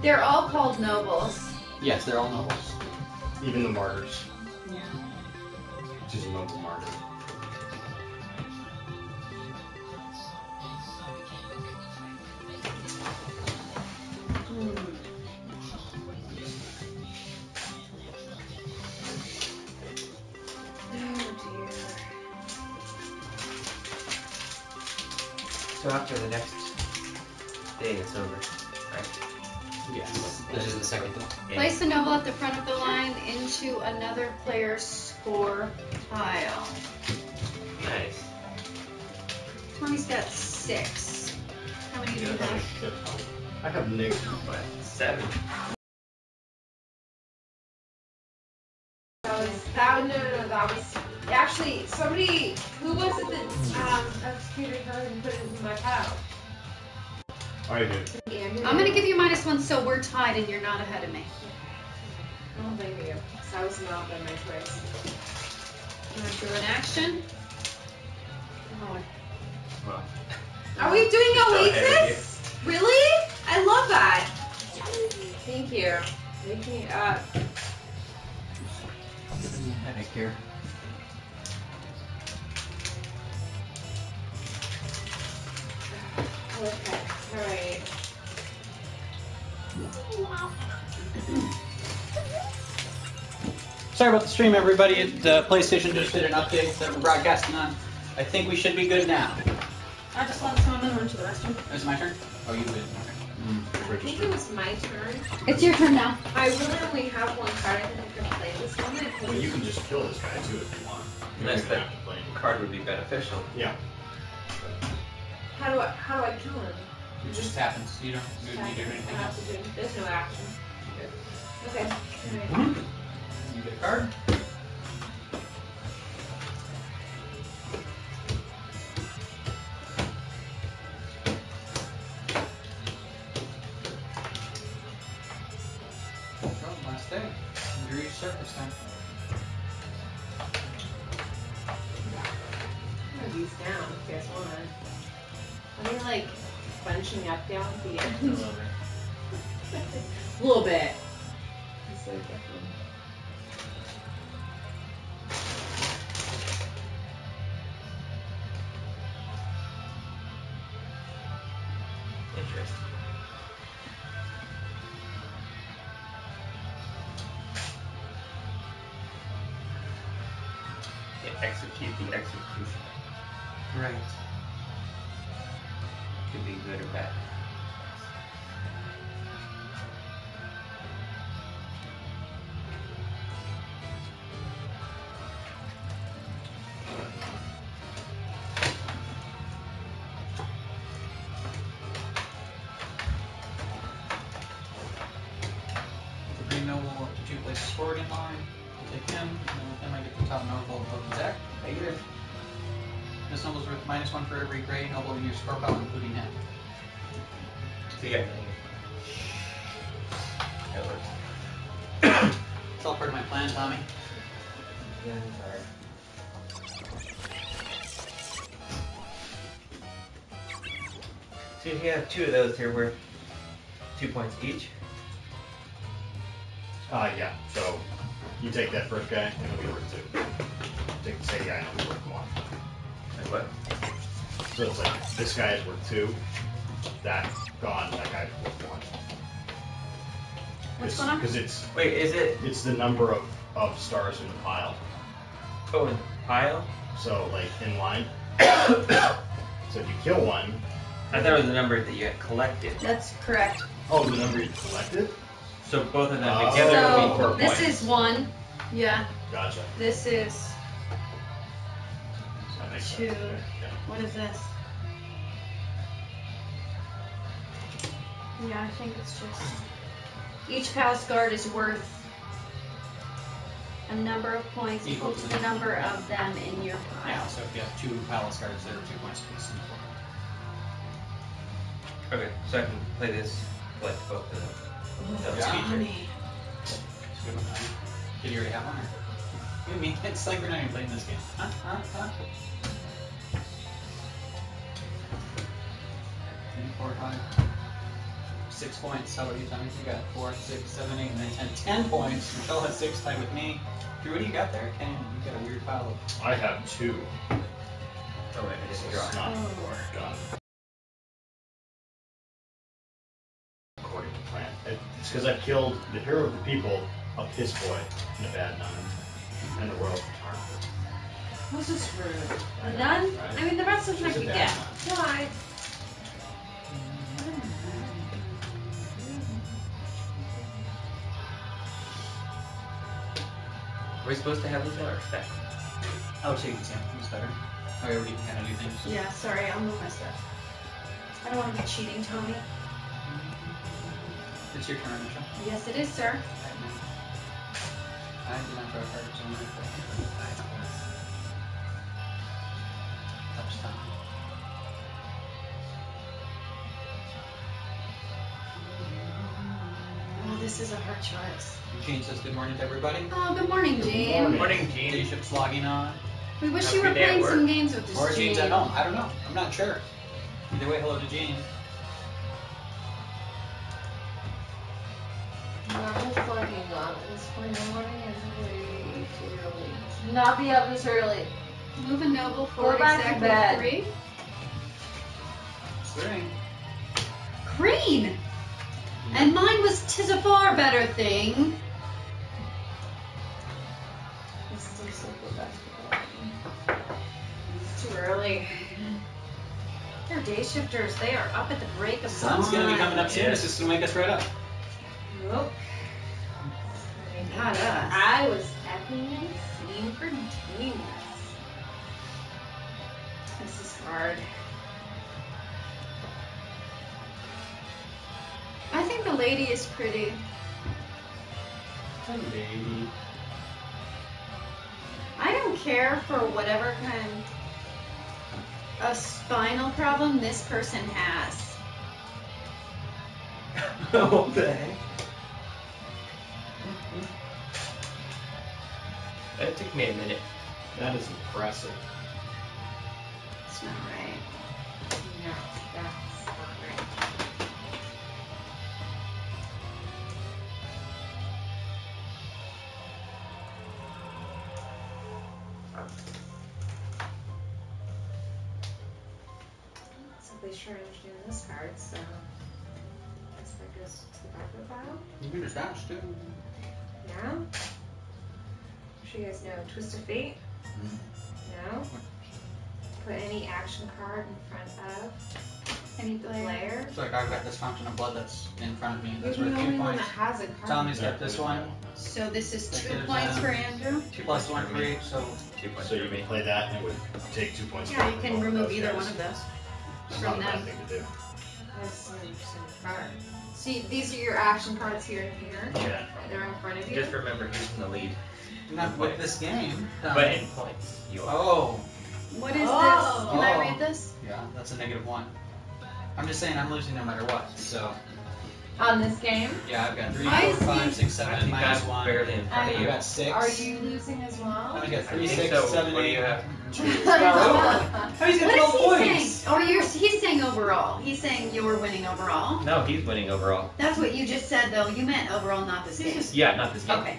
They're all called nobles. Yes, they're all nobles. Even the martyrs. Which is a noble martyr. Tied and you're not ahead of me. Oh, thank you. That was not been my choice. You want to do an action? Oh. Well, Are we doing Still ahead of Oasis? Really? I love that. Thank you. Make me uh. Giving me a headache here. Okay. All right. Sorry about the stream, everybody. It, uh, PlayStation just did an update that we're broadcasting on. I think we should be good now. I just want someone to run to the restroom. Is it my turn? Oh, you did. Okay. I think it was my turn. It's your turn now. I really only have one card. I think I can play this one. Well, you can just kill this guy too if you want. You Unless that have to play him. card would be beneficial. Yeah. How do I how do I kill him? It just happens. You don't you don't need to do I anything have else. to do. There's no action. Okay. Alright. Mm-hmm. You get a card. A little bit. So if you have two of those, they're worth two points each. Uh, yeah. So you take that first guy, and it'll be worth two. Take the second guy, and it'll be worth one. Like what? So it's like this guy is worth two. That gone. That guy's worth one. What's going on? Because it's Wait, is it it's the number of, of stars in the pile. oh in the pile? So like in line. so if you kill one, I thought it was the number that you had collected. That's correct. oh, the number you collected. So both of them Oh. together would be So four this points. is one. Yeah. Gotcha. This is Two. yeah. what is this? Yeah, I think it's just each palace guard is worth a number of points equal to the number of them in your Yeah, pile. so if you have two palace guards, they're two points apiece. Okay, so I can play this, collect both of them. Mm-hmm. That was Yeah. featured. It's a good one. Did you already have one? Or? You mean it's like we're not even playing this game. Huh? Huh? Huh? Three, four, five. Six points. How about you, Tommy? You got four, six, seven, eight, nine, ten. Ten points. Michelle has six, tied with me. Drew, what do you got there? Ken, you got a weird pile of. I have two. Oh wait, I So didn't it's draw. not oh. four. It- It's because I killed the hero of the people, a piss boy, and a bad nun, and the royal photographer. What's this rude? I know, None? right? I mean, the rest of them I She's a could bad get. nun. Why? Are we supposed to have these or stack? I would say Sam. Who's better? Oh, everybody can kind of do things. Yeah, sorry, I'll move my stuff. I don't want to be cheating, Tommy. It's your turn, Michelle. Yes, it is, sir. I do not draw cards. I'm gonna play. Touch time. Oh, this is a hard choice. Jane says good morning to everybody. Oh, good morning, Jane. morning. Morning, Day Gene. shift's logging on. We wish Have you a were good day at playing work. some games with us, Or Jane. Jane's at home. I don't know. I'm not sure. Either way, hello to Jane. Fucking up. This fucking morning is way too early. Not be up this early. Move a noble for Go back to exactly bed. three. Swearing. Green! And mine was tis a far better thing. This is a simple basketball. It's too early. They're day shifters. They are up at the break of Sun's dawn. gonna be coming up soon. Yeah. It's just gonna wake us right up. Nope. Not us. Uh, I was effing insane for doing this. This is hard. I think the lady is pretty. The Lady. I don't care for whatever kind of spinal problem this person has. what the heck? That took me a minute. That is impressive. It's not right. No, that's not right. So they sure understand this card, so guess that goes to the buffer file. You can just ask too. Now, sure you guys know Twist of Fate? No. Put any action card in front of Any the player? player. It's like I've got this fountain of blood that's in front of me. That's You're the two only one points. that has a card. Tommy's got this one. So this is two gives, points um, for Andrew. Two plus one for each, so Two points So you me. can play that and it would take two points. Yeah, away you from can both of remove those either guys. one of those. It's from not a bad them. thing to do. That's an interesting card. See, these are your action cards here and here. Yeah. They're in front of you. Just remember who's in the lead. Not with this game. Um, But in points, you are. Oh, What is Oh. this? Can I Oh. read this? yeah, that's a negative one. I'm just saying I'm losing no matter what. So On this game, yeah, I've got three, I four, five, see. six, I seven, think minus I'm one. barely in front I- of You you. got six. are you losing as well? I've got I three, think six, so. seven, What do you eight. have? How he's got 12 is he points? saying? Oh, you're, he's saying overall. He's saying you're winning overall. No, he's winning overall. That's what you just said, though. You meant overall, not this game. Yeah, not this game. Okay.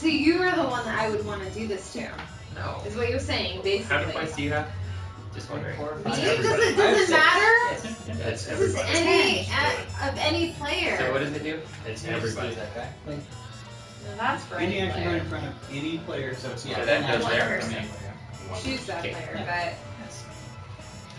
So you are the one that I would want to do this to, No. is what you're saying, basically. How basically. many points do you have? Just wondering. Four, Me? five, Does everybody. it, does it matter? It's This is everybody. any a, uh, of any player. So what does it do? It's You just everybody. lose that guy. No, that's for Any any action player. right in front of any player, so it's yeah, So that one goes there for for me. me. One. Choose that Okay. player,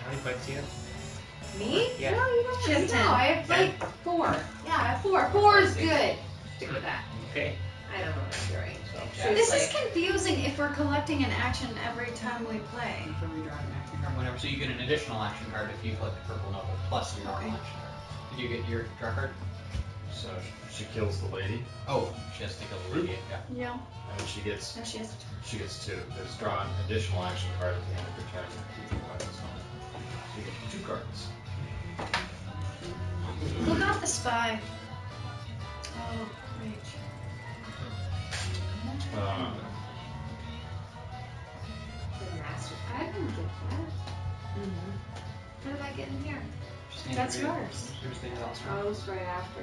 How many points do you have? me? Yeah. No, you don't. She has you 10. know, I have like four. Yeah, I have four. Four is good. Stick with that. Okay. I don't know what I'm doing. So, Yeah, This it's is confusing if we're collecting an action every time we play. like- For redraw an action card, whatever. So you get an additional action card if you collect the purple noble plus your normal Okay. action card. Did you get your draw card? so she kills the lady, Oh, she has to kill the lady. Yeah. Yeah. and she gets No, she has. she gets two. There's draw an additional action card at the end of her turn. Keep your weapons on. So you get two cards. Who got the spy? Oh, the master. I get that. Mhm. What am I here? That's yours. right after.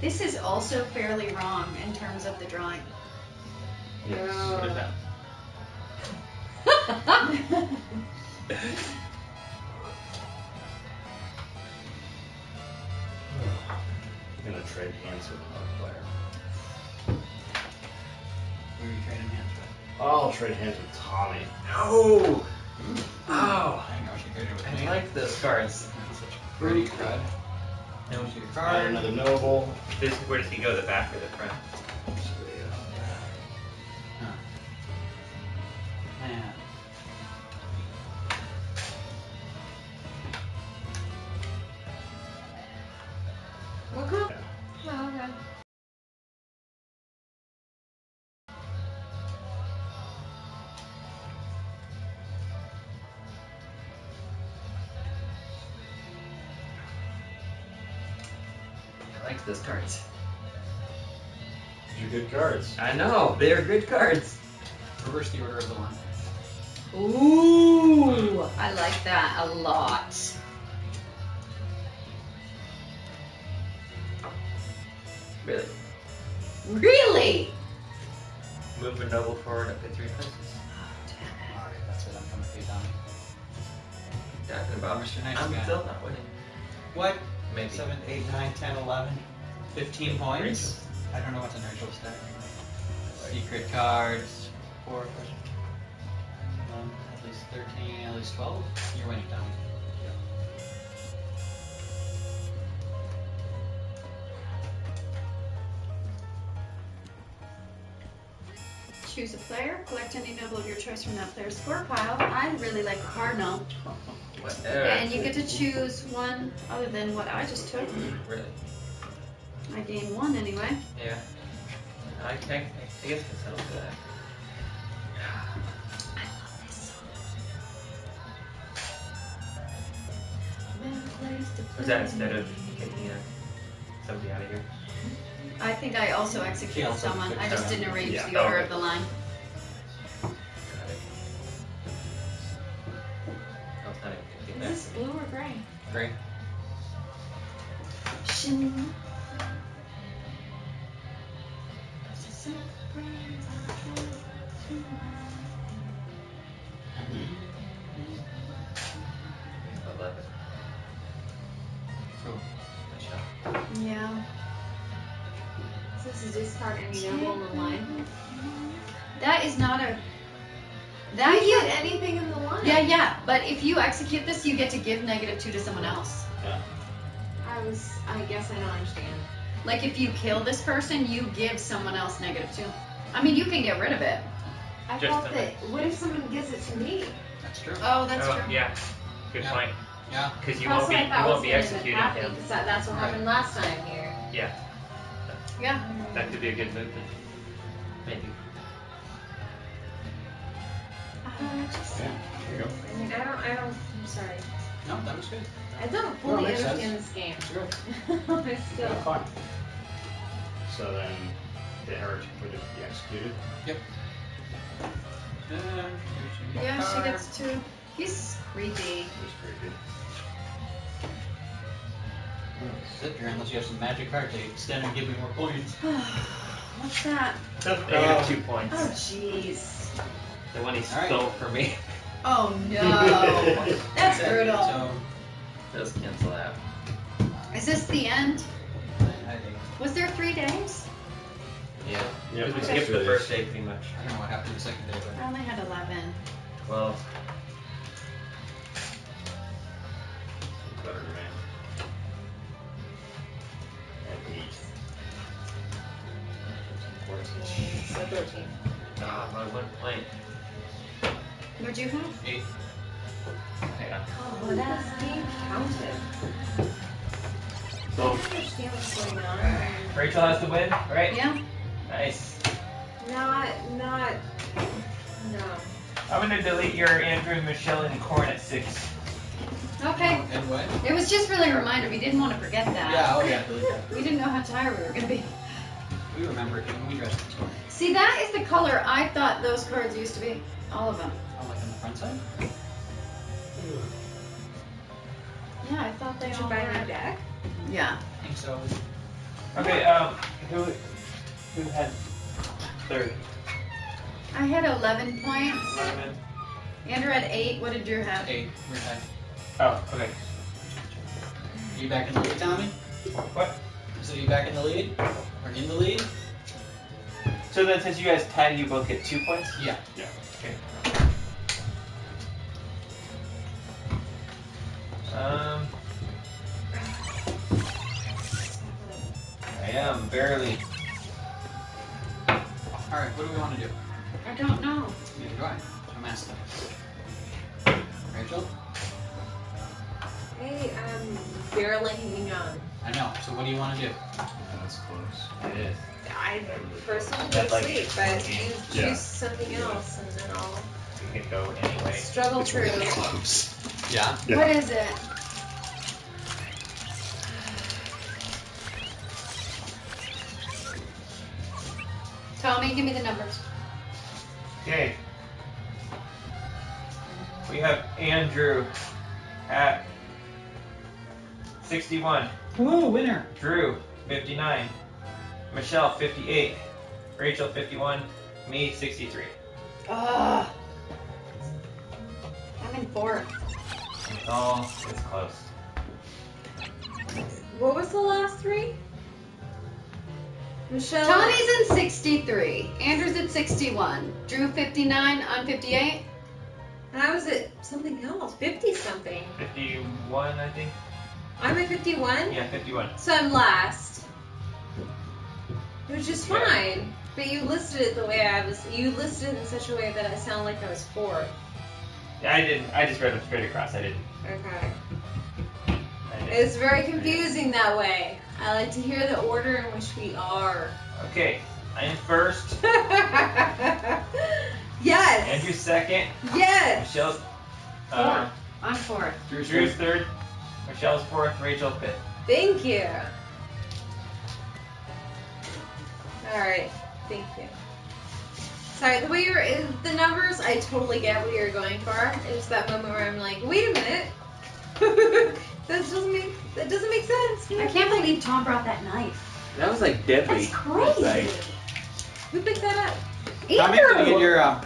This is also fairly wrong in terms of the drawing. Yes. Oh. What is that? I'm gonna trade hands with another player. Who are you trading hands with? Oh, I'll trade hands with Tommy. No! Oh! oh! I think I should trade it with I me. like those cards. Such pretty crud. No. Here's your card. another noble. This, where does he go? The back or the front? Cards. I know, they're good cards. Reverse the order of the line. Ooh, I like that a lot. Really? Really? Move a noble forward up to three places. Oh, Alright, that's it. I'm coming for you, Tommy. Talking about Mr. Nice I'm Guy. still not winning. What? Maybe. 7, 8, 9, 10, 11, 15 points? I don't know what's in Rachel's deck. Secret cards. 4, um, at least 13, at least 12. You're winning, Tommy. Choose a player, collect any noble of your choice from that player's score pile. I really like Cardinal. Whatever. And you get to choose one other than what I just took. Really? I gain one anyway. Yeah. I, can, I guess I can settle for that. I love this song. Was that instead of kicking uh, somebody out of here? I think I also executed also someone. I just didn't arrange Yeah. the order Okay. of the line. Two to someone else. Yeah. I was. I guess I don't understand. Like if you kill this person, you give someone else negative two. I mean, you can get rid of it. I Just thought a that. What if someone gives it to me? That's true. Oh, that's oh, true. yeah. Good Yeah. point. Yeah. Because you That's won't be what I you won't was be gonna executing happen, him. 'cause that, that's what Right. happened last time here. Yeah. Yeah. That could be a good movement. Maybe. Uh, just- Yeah. There you go. I mean, I don't. I don't. I'm sorry. No, that was good. I don't No, fully it makes understand this game. That's good. I Yeah, still. fine. So then, the heretic would be executed. Then, uh, here's Yeah, she gets two. He's creepy. It was creepy. Sit here unless you have some magic card to extend and give me more points. What's that? Negative two points. Oh, jeez. The one he All right. stole from me. Oh no. That's brutal. So, Those cancel out. Is this the end? I think. Was there three days? Yeah. Yep, Because we that's skipped the first day pretty much. I don't know what happened the second day, I only had 11. Well, Better than. At eight. So 13. ah, my one point. What'd you have? eight. Yeah. Oh, that game counted. So don't understand what's going on. Rachel has the win, right? Yeah. Nice. Not. Not. No. I'm gonna delete your Andrew, Michelle, and Corn at six. Okay. And what? It was just really a reminder. We didn't want to forget that. Yeah, oh yeah, delete that. We didn't know how tired we were going to be. We remember it when we dressed. See, that is the color I thought those cards used to be. All of them. Front side? Yeah, I thought they Did you all buy a were. new deck? Yeah. I think so. Okay, um, who, who had third? I had 11 points. Eleven. Andrew had 8. What did Drew have? Eight. We're ahead. Oh, okay. Are you back in the lead, Tommy? What? So you back in the lead? Or in the lead? So then, since you guys tied, you both get two points. Yeah. Yeah. Okay. Um, I am barely. Alright, what do we want to do? I don't know. Neither do I. I'm asking. Rachel? Hey, I'm barely hanging on. I know. So what do you want to do? That's close. It is. I personally That's go like- sleep, but you Yeah. choose something else and then I'll We can go anyway. struggle through. Close. Yeah. Yeah. What is it? Tommy, give me the numbers. Okay. We have Andrew at 61. Woo, winner. Drew, 59. Michelle, 58. Rachel, 51. Me, 63. Ugh. I'm in fourth. Oh, it's all, it's close. What was the last three? Michelle. Tommy's in 63. Andrew's at 61. Drew 59. I'm 58. And I was at something else, 50 something. 51, I think. I'm at 51, Yeah, 51. so I'm last. Which is Yeah. fine. But you listed it the way I was. You listed it in such a way that I sound like I was fourth. Yeah, I didn't. I just read them straight across. I didn't. Okay. I didn't. It's very confusing that way. I like to hear the order in which we are. Okay, I am first. yes. Andrew second. Yes. Michelle's. Uh, I'm fourth. Drew's Drew's third. Michelle's fourth. Rachel fifth. Thank you. All right. Thank you. Sorry, the way you're the numbers, I totally get what you're going for. It's that moment where I'm like, wait a minute. that doesn't make that doesn't make sense. I can't believe Tom brought that knife. That was like deadly. That's crazy. Like- Who picked that up? Tommy, did you Andrew! get your uh,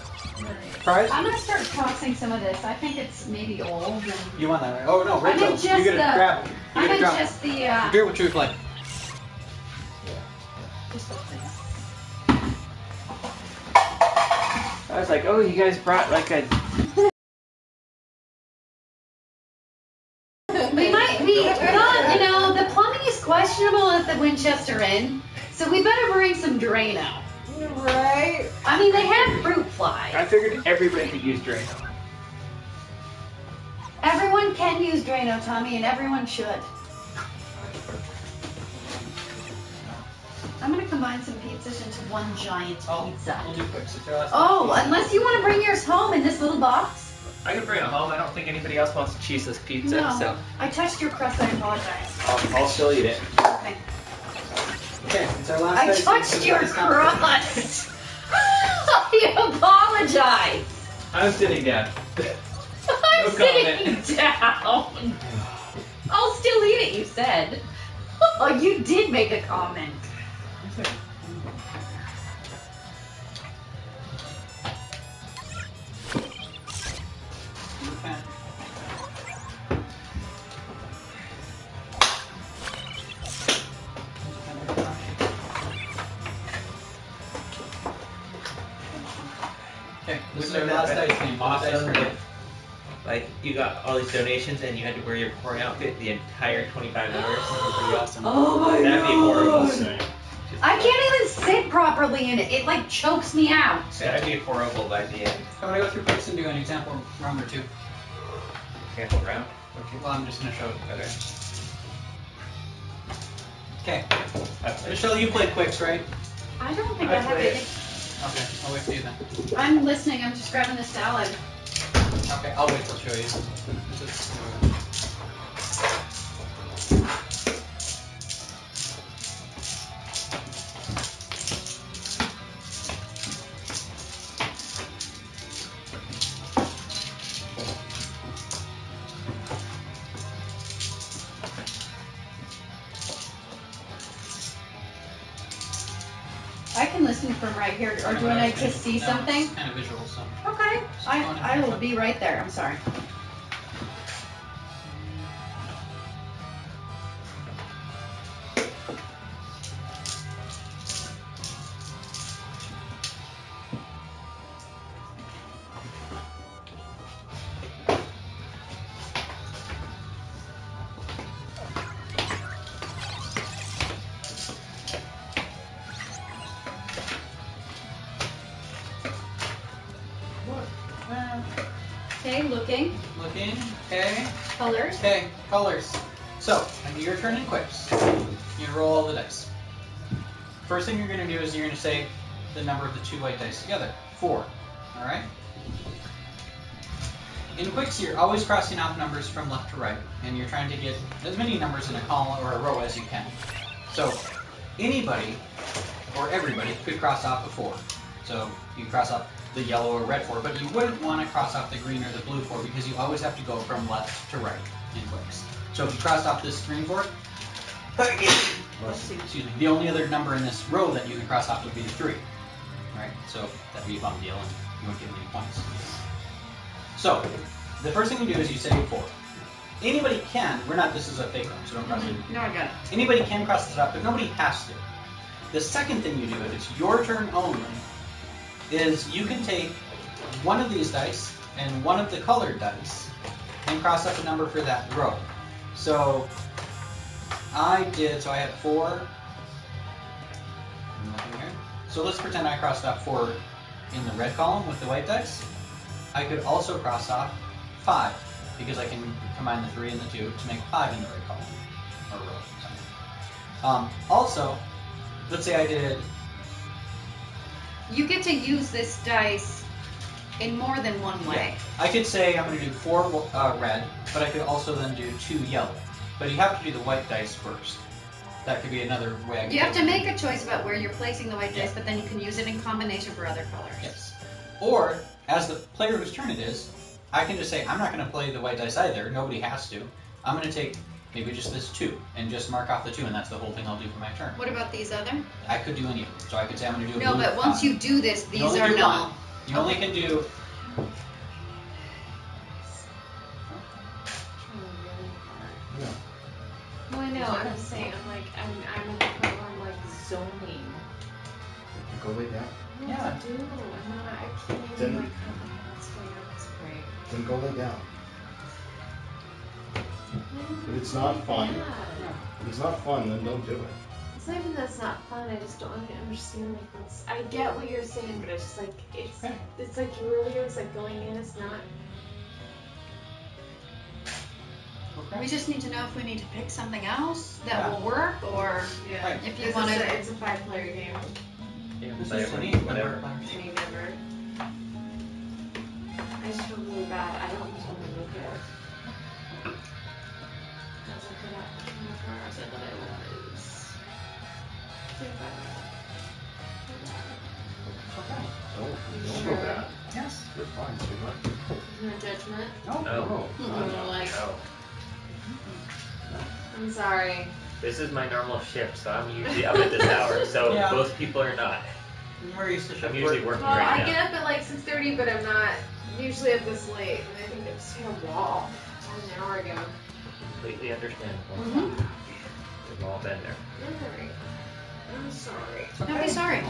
prize? I'm gonna start tossing some of this. I think it's maybe old. And You won that, right? Oh no, I meant Rachel, just you get to the- grab. You I get to meant drop. just the. Uh, Drew, what should we play? just this. I was like, oh, you guys brought like a. We might be. We're not. You know, the plumbing is questionable at the Winchester Inn, so we better bring some Drano. Right. I mean, they have fruit flies. I figured everybody could use Drano. Everyone can use Drano, Tommy, and everyone should. I'm gonna combine some pizzas into one giant Oh, pizza. we'll do quick. So your last Oh, unless you want to bring yours home in this little box. I can bring it home. I don't think anybody else wants cheeseless pizza, no, so I touched your crust. I apologize. I'll, I'll still eat it. Okay. Okay, it's our last I dice. touched It's your last crust. I apologize. I'm sitting down. I'm No sitting down. I'll still eat it. You said. Oh, you did make a comment. All these donations and you had to wear your pouring outfit the entire 25 hours. Pretty oh awesome. Oh my That'd be horrible. Same. I can't even sit properly in it. It like chokes me out. That'd be horrible by the end. I'm gonna go through picks and do an example round or two. Careful round. Okay. Well, I'm just gonna show it. Okay. Okay. That's it. Michelle, you played Qwixx, right? I don't think I I, have played any. Okay, I'll wait for you then. I'm listening. I'm just grabbing the salad. Okay, I'll wait to show you. I can listen from right here, or do I need to see something? It's kind of visual, so. I, I will be right there. I'm sorry. Is you're going to say the number of the two white dice together. Four. All right. In Qwixx, you're always crossing off numbers from left to right, and you're trying to get as many numbers in a column or a row as you can. So, anybody or everybody could cross off a four. So you cross off the yellow or red four, but you wouldn't want to cross off the green or the blue four because you always have to go from left to right in Qwixx. So if you crossed off this green four, excuse me, the only other number in this row that you can cross off would be the three. Right? So that'd be a bum deal and you won't get any points. So the first thing you do is you say four. Anybody can, we're not, this is a fake round, so don't cross it. No, I got it. Anybody can cross this off, but nobody has to. The second thing you do, if it's your turn only, is you can take one of these dice and one of the colored dice and cross off a number for that row. So I did, so I had four. I'm here. So let's pretend I crossed off four in the red column with the white dice. I could also cross off five because I can combine the three and the two to make five in the red column or row. Um, also, let's say I did You get to use this dice in more than one way. I could say I'm going to do four uh, red, but I could also then do two yellow. But you have to do the white dice first. That could be another way. I You have to make a choice about where you're placing the white dice, but then you can use it in combination for other colors. Yes. Or as the player whose turn it is, I can just say I'm not going to play the white dice either. Nobody has to. I'm going to take maybe just this two and just mark off the two, and that's the whole thing I'll do for my turn. What about these other? I could do any of them. So I could say I'm going to do a No, but once five. you do this, these are not. one. You only can do Well, I know. I'm just saying. I'm like, I'm, I'm at the point where I'm like zoning. Go lay down. I Yeah. want to do. I'm not. I can't even Then- like. Oh, that's weird. That's great. Then go lay down. If it's not fun- Yeah. If it's not fun, then don't do it. It's not even that it's not fun. I just don't understand. Like, it's, I get what you're saying, but it's just like it's. It's like really. It's like going in. It's not. We just need to know if we need to pick something else that Yeah. will work, or Yeah. Right. if you It's want to. it's a five player game. Yeah, This play is it neat whenever. number. Any number. I just feel really bad. I don't just want to look at. I was like, I got more cars. I thought I was. Don't, don't Sure. go bad. Yes. You're fine, sweetheart. No judgment. No. Hmm. No. Oh, like, No. I'm sorry. This is my normal shift, so I'm usually up at this hour. So Yeah. most people are not. We're used to I'm shift usually work. working Well, right I now. get up at like 6:30, but I'm not usually up this late. And I think I just hit a wall an hour ago. Completely understandable. Mhm. We've all been there. Alright. I'm sorry. Don't be sorry.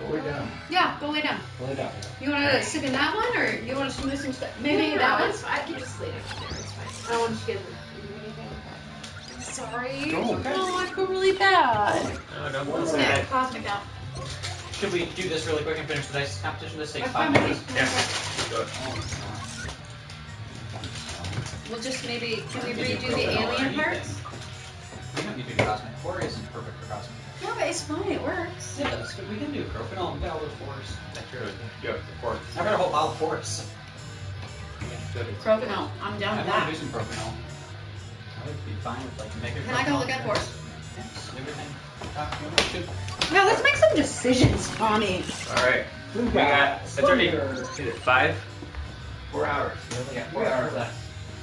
Go lay down. Yeah, go lay down. Go lay down. You want to sit in that one, or you want to just listen to maybe no, that one? it's fine. I can just lay down there. It's fine. I don't want you to do anything. I'm sorry. Don't. Oh, I feel really bad. Oh, no, no, One one second. second. Cosmic out. Should we do this really quick and finish the dice competition? This takes five minutes. Yeah. Go. We'll just maybe can we redo the alien underneath parts? We don't need to do cosmic. Four isn't perfect for cosmic. No, but it's fine. It works. It does. We can do crokinole. We got all those fours. That's true. You have the fourth. I've got a whole pile of fours. Good. Crokinole. I'm down with that. I'm want that. to do some crokinole. I would be fine with like make a Can I go look at fours? Yes, everything. Uh, you want to shoot? Now let's make some decisions, Tommy. All right. We got. It's already. Is it five? Four hours. We only got four hours left.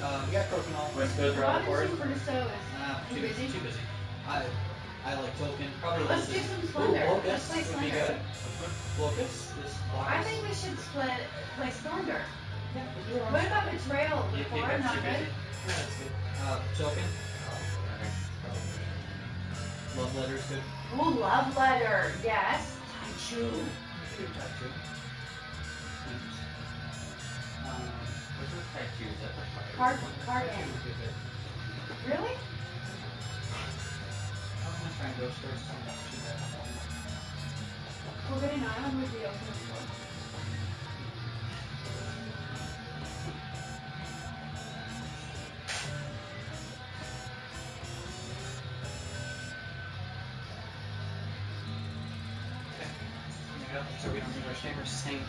Uh, we got crokinole. West goes around the board. Uh, too, busy? Too busy. I, I like token. Probably Let's loses. do some Ooh, Slender. Locust Let's play would be Slender. good. Locust is I think we should split play Slender. Yeah, we do it on- What about Betrayal You before? think Not good. Yeah, that's good. Uh, token. Love letter's good. Ooh, love letter. Yes. Tichu. Good type too. Seems. Um, Which one's type two? Is that the fire? Card, card in. would be good. Really? I'm gonna try and go first. I'm not too bad. Forbidden Island okay. There we we don't need our stamers same.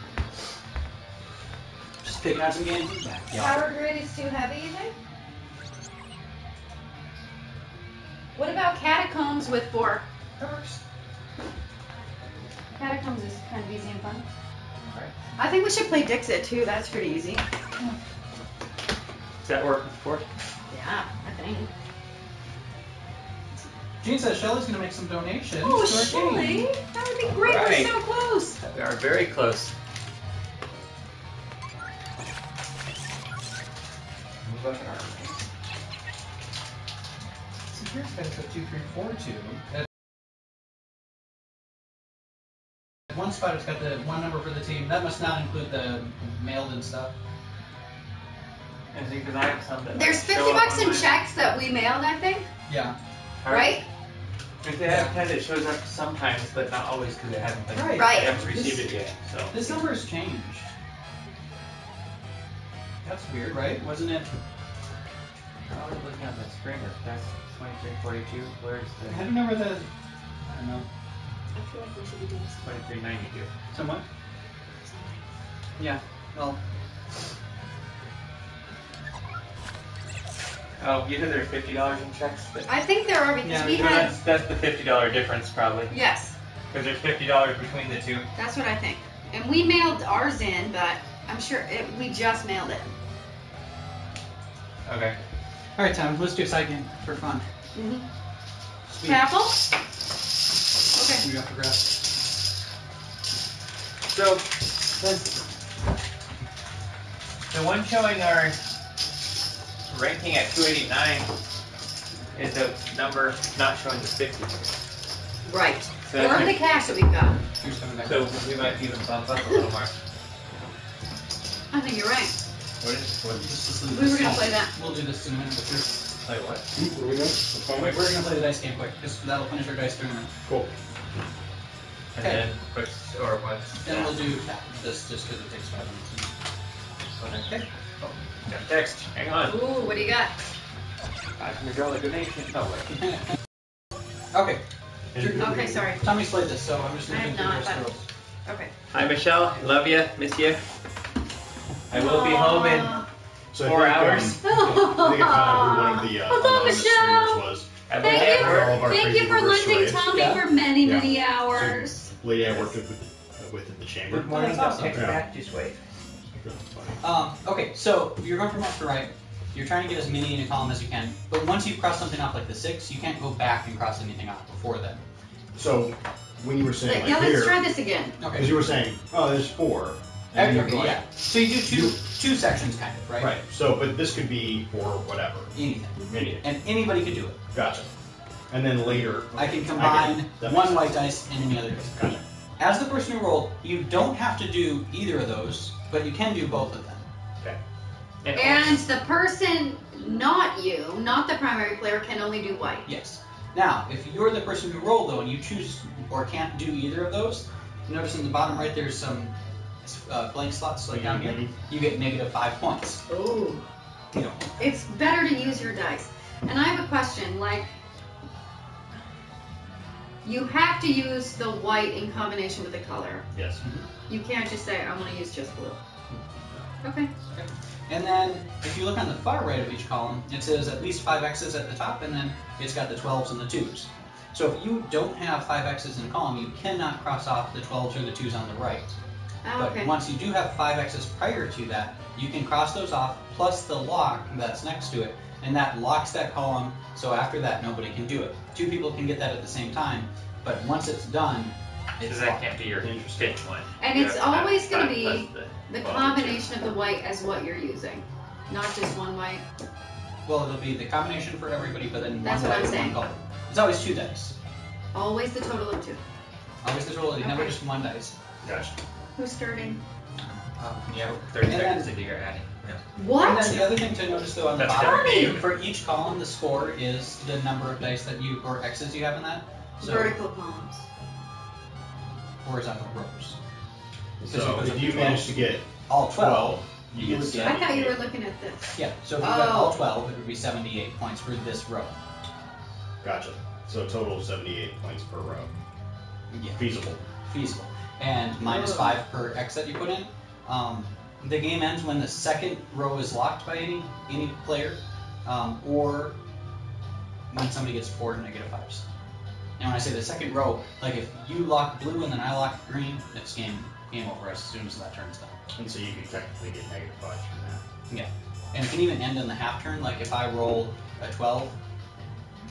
Just picking out some games. Power grid is too heavy, you think? What about Catacombs with four? Works. Catacombs is kind of easy and fun. Alright. I think we should play Dixit too. That's pretty easy. Does that work with four? Yeah, I think. Gene says Shelly's gonna make some donations Oh, to our Shelly, game. that would be great. Right. We're so close. We are very close. Move up our So here's guys two, three, four, two. At one spot it's got the one number for the team. That must not include the mailed and stuff. And see, I have some There's 50 bucks in checks that we mailed, I think. Yeah. Right? If they have ten, it shows up sometimes, but not always because they haven't been. Right. Right. They haven't received it yet. So. This number has changed. That's weird, right? Wasn't it? I was looking at the screen. If that's 2342, where's the I don't remember the. I don't know. I feel like we should be doing something. 2392? Somewhat. Yeah. Well, Oh, you said there's fifty dollars in checks. But I think there are because Yeah, we so had. that's that's the fifty dollar difference probably. Yes, Because there's fifty dollars between the two. that's what I think. And we mailed ours in, but I'm sure it, we just mailed it. Okay. all right, Tom. Let's do a side game for fun. Mm-hmm. Sweet. Chapel? Okay. We got progress. So, the, the one showing our ranking at 289 is the number not showing the 50. Right. So or that's the cash that we've got. Here's coming back. So we might even bump up a little more. I think you're right. What is what? Let's just leave We this. were gonna play that. We'll do this in a minute, but here's. Play what? What are we doing? We're Wait, we're gonna play the dice game quick, because that'll finish our dice tournament. Cool. And Okay. then what's or what's? Then we'll do this just because it takes five minutes. Okay. Got a text. Hang on. Ooh, what do you got? I Five hundred dollar donation. No way. okay. Okay, sorry. Tommy played this, so I'm just I looking have through not, the but- Okay. Hi Michelle, love you, miss you. I will be home in Aw. So I Four think, um, hours. I think I found out who one of the uh, Hello, anonymous Michelle. streamers was. I will Thank have you All of our Thank crazy you for reverse lending charades. Tommy Yeah. for many, Yeah. many hours. Lady I worked with, with, with at the chamber. Good morning. That's awesome. Text Yeah. back. Just wait. Um, okay, so you're going from left to right. You're trying to get as many in a column as you can. But once you've crossed something off like the six, you can't go back and cross anything off before then. So when you were saying yeah, like let's here, try this again. Okay. because you were saying, oh, there's four. And Okay, you're like, yeah. So you do two two sections kind of, right? Right. So, but this could be for whatever. Anything. Anything. And anybody could do it. Gotcha. And then later. I can combine that one makes white dice and any other dice. Gotcha. As the person who rolled, you don't have to do either of those, but you can do both of them. Okay. And, And the person, not you, not the primary player, can only do white. Yes. Now, if you're the person who rolled though, and you choose or can't do either of those, notice in the bottom right there's some uh, blank slots like down here. You get negative five points. Oh. You know. It's better to use your dice. And I have a question, like, you have to use the white in combination with the color. Yes. You can't just say, I want to use just blue. Okay. And then if you look on the far right of each column, it says at least five X's at the top, and then it's got the 12s and the 2s. So if you don't have five X's in a column, you cannot cross off the 12s or the 2s on the right. Oh, But once you do have five X's prior to that, you can cross those off, plus the lock that's next to it, and that locks that column. So after that, nobody can do it. Two people can get that at the same time, but once it's done, So it's that locked. can't be your Interesting. one. And You it's have to have always gonna five be plus The well, combination of the white as what you're using, not just one white. Well, it'll be the combination for everybody, but then That's one what die I'm with saying. one color. It's always two dice. Always the total of two. Always the total. It's never Okay. just one dice. Gotcha. Who's starting? Um, Yeah, 30 And seconds then- if you're adding. Yeah. And What? then the other thing to notice though on the That's bottom, different. for each column, the score is the number of dice that you or X's you have in that. So Vertical columns. horizontal rows. So if you manage to get All 12. 12, you You get would get- I thought you were 78. looking at this. Yeah. So if you got all Oh. 12, it would be 78 points for this row. Gotcha. So a total of 78 points per row. Yeah. Feasible. Feasible. And minus Oh. five per X that you put in. Um, the game ends when the second row is locked by any any player, um, or when somebody gets four negative and I get a five. And when I say the second row, like if you lock blue and then I lock green, it's game game over as soon as that turn's done. And so you can technically get negative 5 from that. Yeah, and it can even end in the half turn. Like if I roll a 12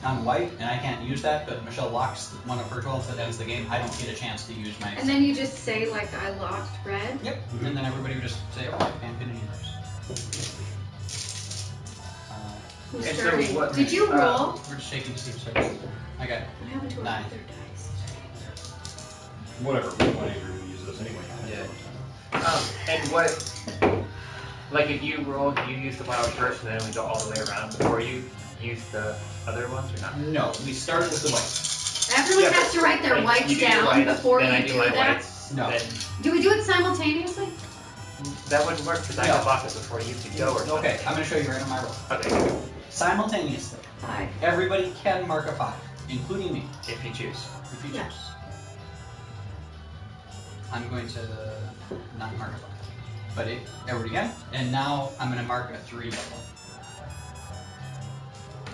on white and I can't use that, but Michelle locks one of her 12s that ends the game, I don't get a chance to use my. And then you just say like I locked red. Yep. And then everybody would just say, oh, I can't get any others. Uh, Who's And so what- Did you uh, roll? we're just shaking to see if it's I got it. What happened to our nine. other dice? Whatever. Whenever you use those anyway. Um, and what, like if you roll, do you use the flower first and then we go all the way around before you use the other ones or not? No, we start with the white. Everyone Yeah, has to write their Like, whites you do your down whites, before then you I do do my that. whites. No. Then Do we do it simultaneously? that wouldn't work because I No. have locked it before you could go or something. Okay, I'm going to show you right on my roll. Okay, Simultaneously, Five. everybody can mark a five, including me, if you choose. if you Yeah. choose. I'm going to not mark a five. But it, everybody can. And now I'm going to mark a three yellow.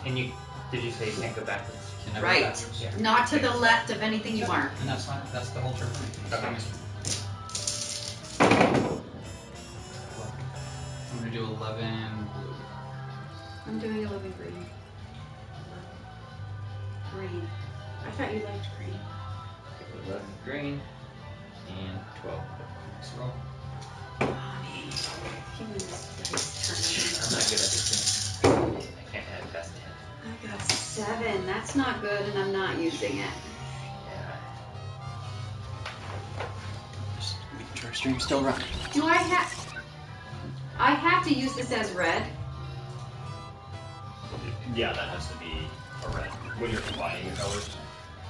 And you, did you say you can't go backwards? Can never go Right. backwards. Yeah. Not to the left of anything you mark. And that's fine. That's the whole turn for me. Okay. I'm gonna do 11 blue. I'm doing 11 green. Green. I thought you liked green. 11 green and 12. Next roll. Mommy. Give me this dice I'm not good at this turn. I got seven. That's not good, and I'm not using it. Yeah. Just making sure our stream's still running. Do I have? I have to use this as red. Yeah, that has to be a red. When you're combining your colors.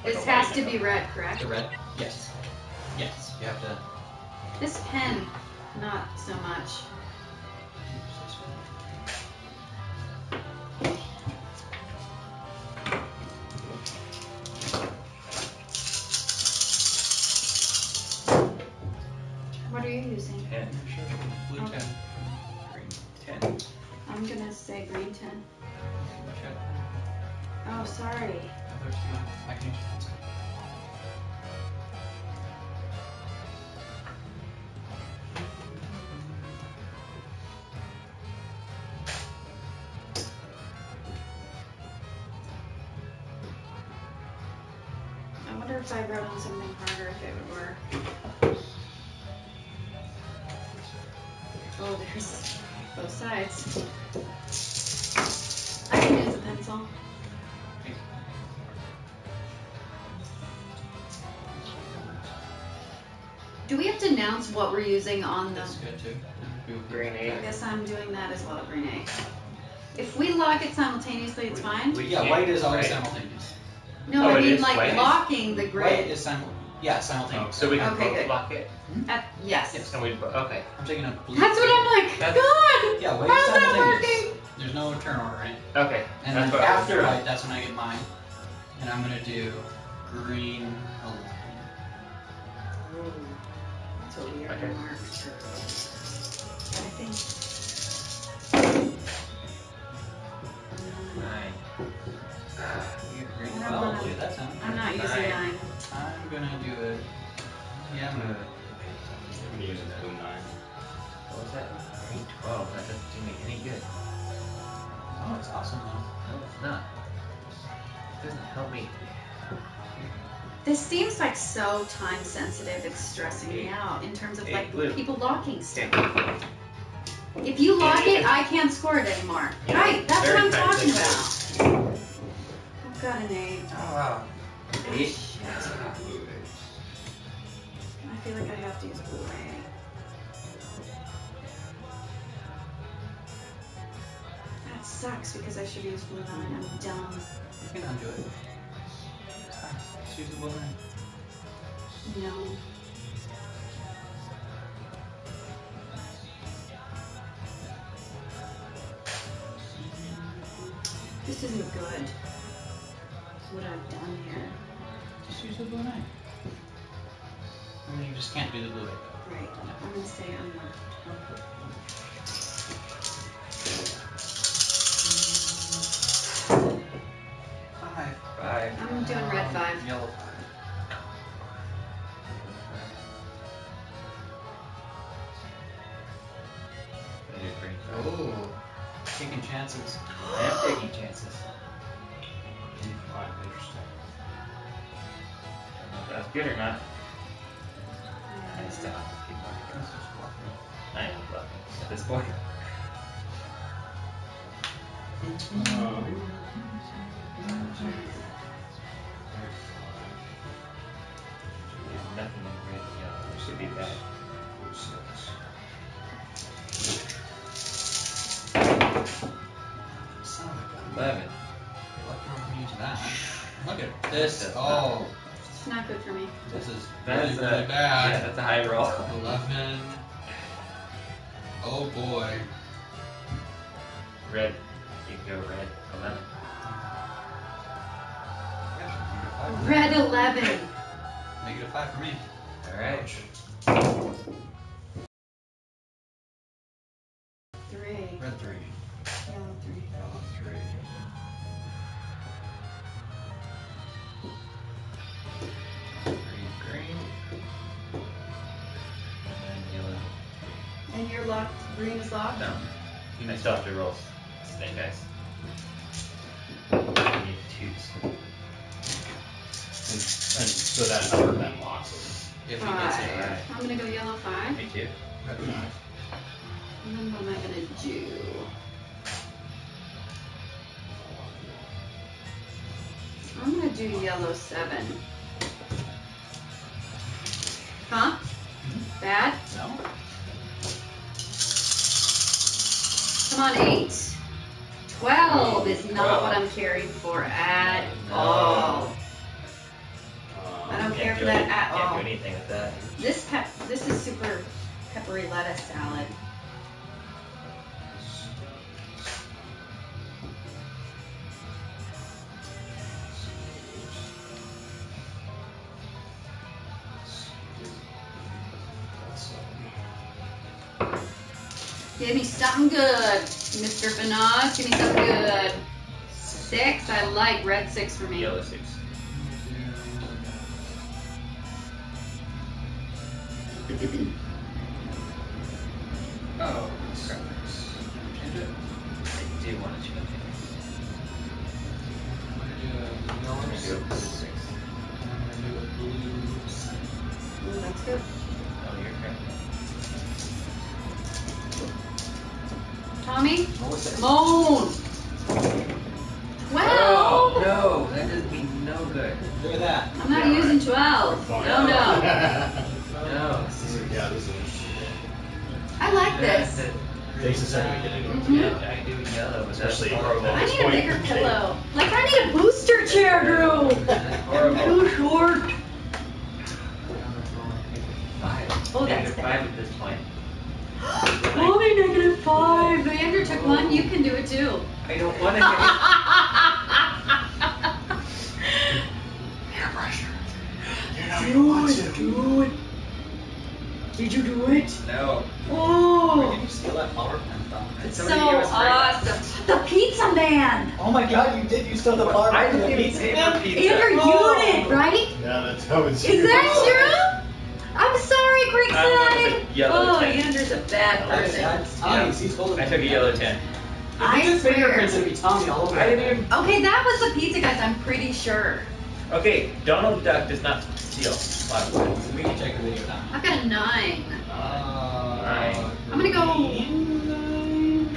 like This has to be a- red, correct? The red? Yes. Yes. You have to. This pen, not so much. 10. Sure. Blue okay. 10. Green 10. I'm going to say green 10. Oh, sorry. I can change I wonder if I wrote on something harder if it would work. Both sides. I can use a pencil. Do we have to announce what we're using on the? That's good too. Blue, Green I guess I'm doing that as well, green eight. If we lock it simultaneously, it's fine. We Yeah, white is always right? simultaneous. No, Oh, I mean like white? locking the White grid. is simul. Yeah, simultaneous. So we can Okay, both good. lock it? Uh, yes. Yes. And we, okay. I'm taking a blue. That's what I'm like. That's- God, Yeah, white how's is that simultaneous. working? There's no turn order right? Okay. And That's then what I was after doing. white, that's when I get mine. And I'm gonna do green 11. That's we are Okay. marked. I think. Nine. You get green I don't 12 know. blue that time. I'm not using Nine. nine. I'm gonna do it. Yeah, I'm gonna. I'm using blue 9. What was that? 12. That doesn't do me any good. Oh, it's awesome though. No, it's not. It doesn't help me. This seems like so time sensitive. It's stressing me out in terms of like blue. people locking stuff. If you lock it, I can't score it anymore. Yeah, right, that's what I'm talking about. I've got an eight. Oh wow. Eight. I feel like I have to use blue. sucks because I should use blue and I'm dumb. You can undo it. It's fine. Just use the blue. No. This isn't good. What I've done here. Just use the blue line. I mean, you just can't do the blue line. Right. I'm gonna say I'm not. Negative five for me. All right. Three. Red three. Yellow three. Three. Green. And yellow. And you're locked. Green is locked. No. You still have to roll snake guys. something good, Mr. Fanage. Give me something good. Six. I like red six for me. Yellow six. you did use something bar. I didn't even pay for pizza. Andrew, oh. you did, right? Yeah, that's how it's. Is that true? I'm sorry, Greg. Oh, 10. Andrew's a bad person. That's. He's holding. I took a yellow ten. I you swear. fingerprints be Tommy all over. I didn't even. Okay, that was the pizza guys. I'm pretty sure. Okay, Donald Duck does not steal. We can check the video now. I've got a nine. Uh, nine. I'm gonna go. Nine.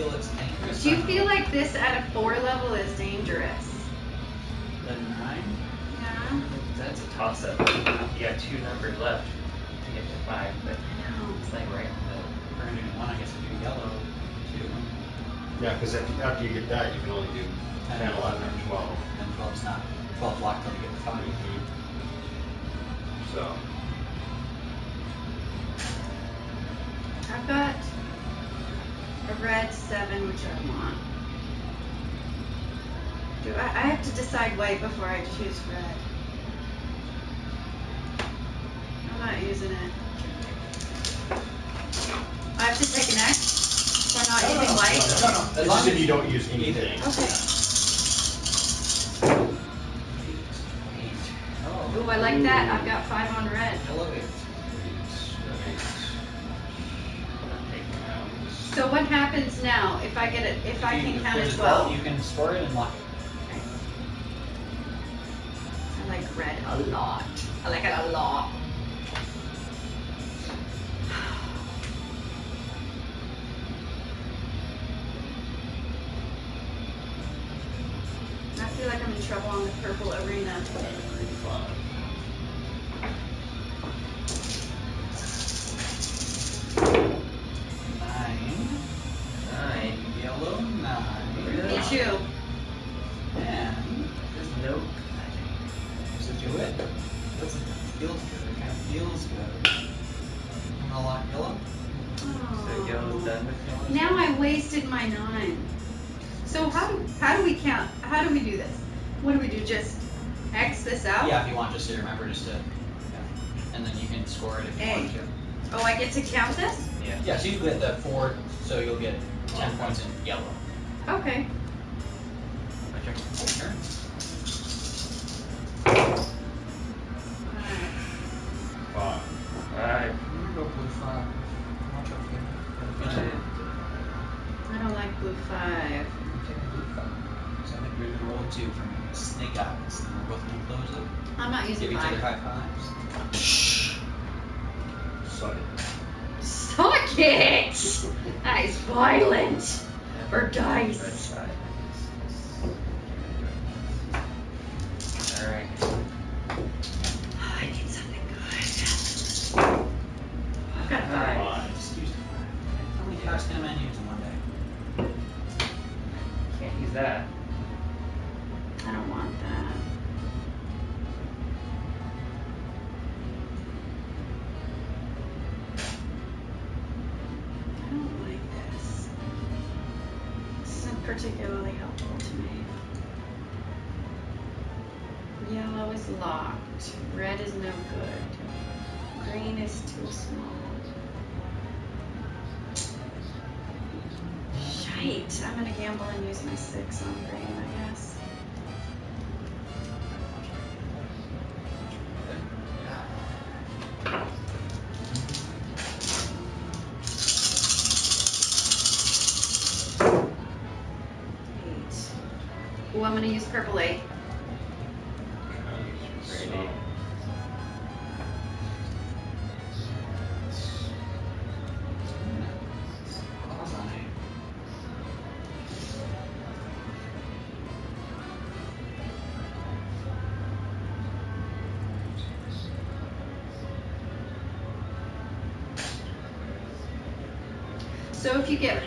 Feel it's dangerous. Do you feel like this at a four level is dangerous? the nine? Yeah. That's a toss up. You got two numbers left to get to five, but No. it's like right in the middle. We're gonna do one, I guess we do yellow. Two. Yeah, because after you get that, you can only do 10, 11, or 12. And 12's not. 12's locked till you get to five. So, I've got a red seven, which I want. Do I, I have to decide white before I choose red. I'm not using it. I have to take an X for not No, no, using no, white. no, no, no. As long as you don't use anything. Okay. Oh. Ooh, I like that. I've got five on red. Yellow eight. So what happens now if I get it? If I can count as well? You can score it and lock it. I like red a lot. I like it a lot. I feel like I'm in trouble on the purple arena. Nine. Nine. Yellow nine. Me too. And There's no. does it do it? Feels good. It kind of feels good. I'm gonna lock yellow. So yellow's done with yellow. Now I wasted my nine. So how do how do we count? How do we do this? What do we do? Just X this out? Yeah, if you want, just to remember, just to. Yeah. And then you can score it if you A. want to. Oh, I get to count this? Yeah. Yeah, so you get the four, so you'll get ten points in yellow. Okay. My turn. Sure. Alright. Five. Five. I'm gonna go blue five. Watch out for you. Five. I don't like blue five. Take blue five. So I think we're gonna roll two from Snake Eyes, and we're both gonna close it. I'm not using Give using each other five. high fives. Suck it. Suck! That is violent. Or dice.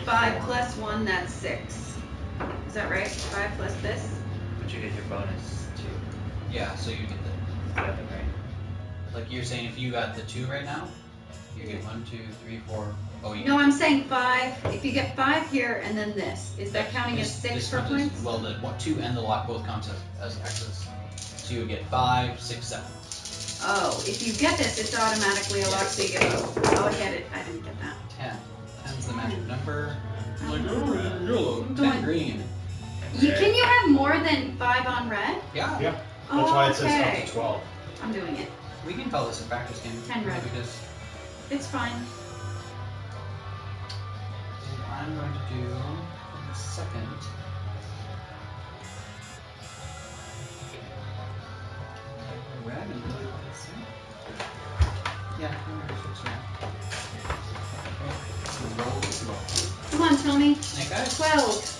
Five plus one, that's six. Is that right? Five plus this? But you get your bonus too. Yeah, so you get the, Seven, right? like you're saying if you got the two right now, you get one, two, three, four. Oh, you No, I'm saying five. If you get five here and then this, is that counting as six for counts as- points? Well, the one, two and the lock both count as, as X's. So you would get five, six, seven. Oh, if you get this, it's automatically a lock, so you get both. Oh, I get it. I didn't get that. Ten. Ten's the magic number. I'm Like, oh, yellow. I'm Ten going- green. You, can you have more than five on red? Yeah. Yeah. Oh, That's why it says up Okay. to 12. I'm doing it. We can call this a practice game. Ten red. Because It's fine. And I'm going to do the second. Tony. Snake eyes?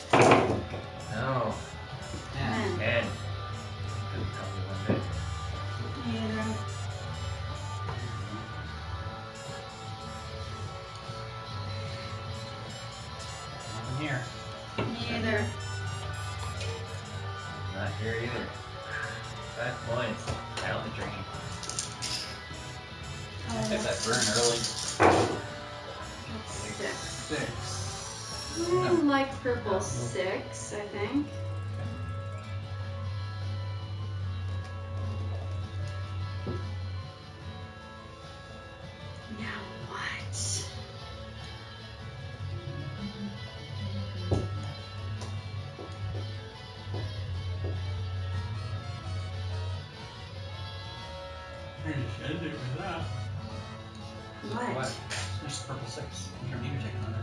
Purple six. You don't need to take another.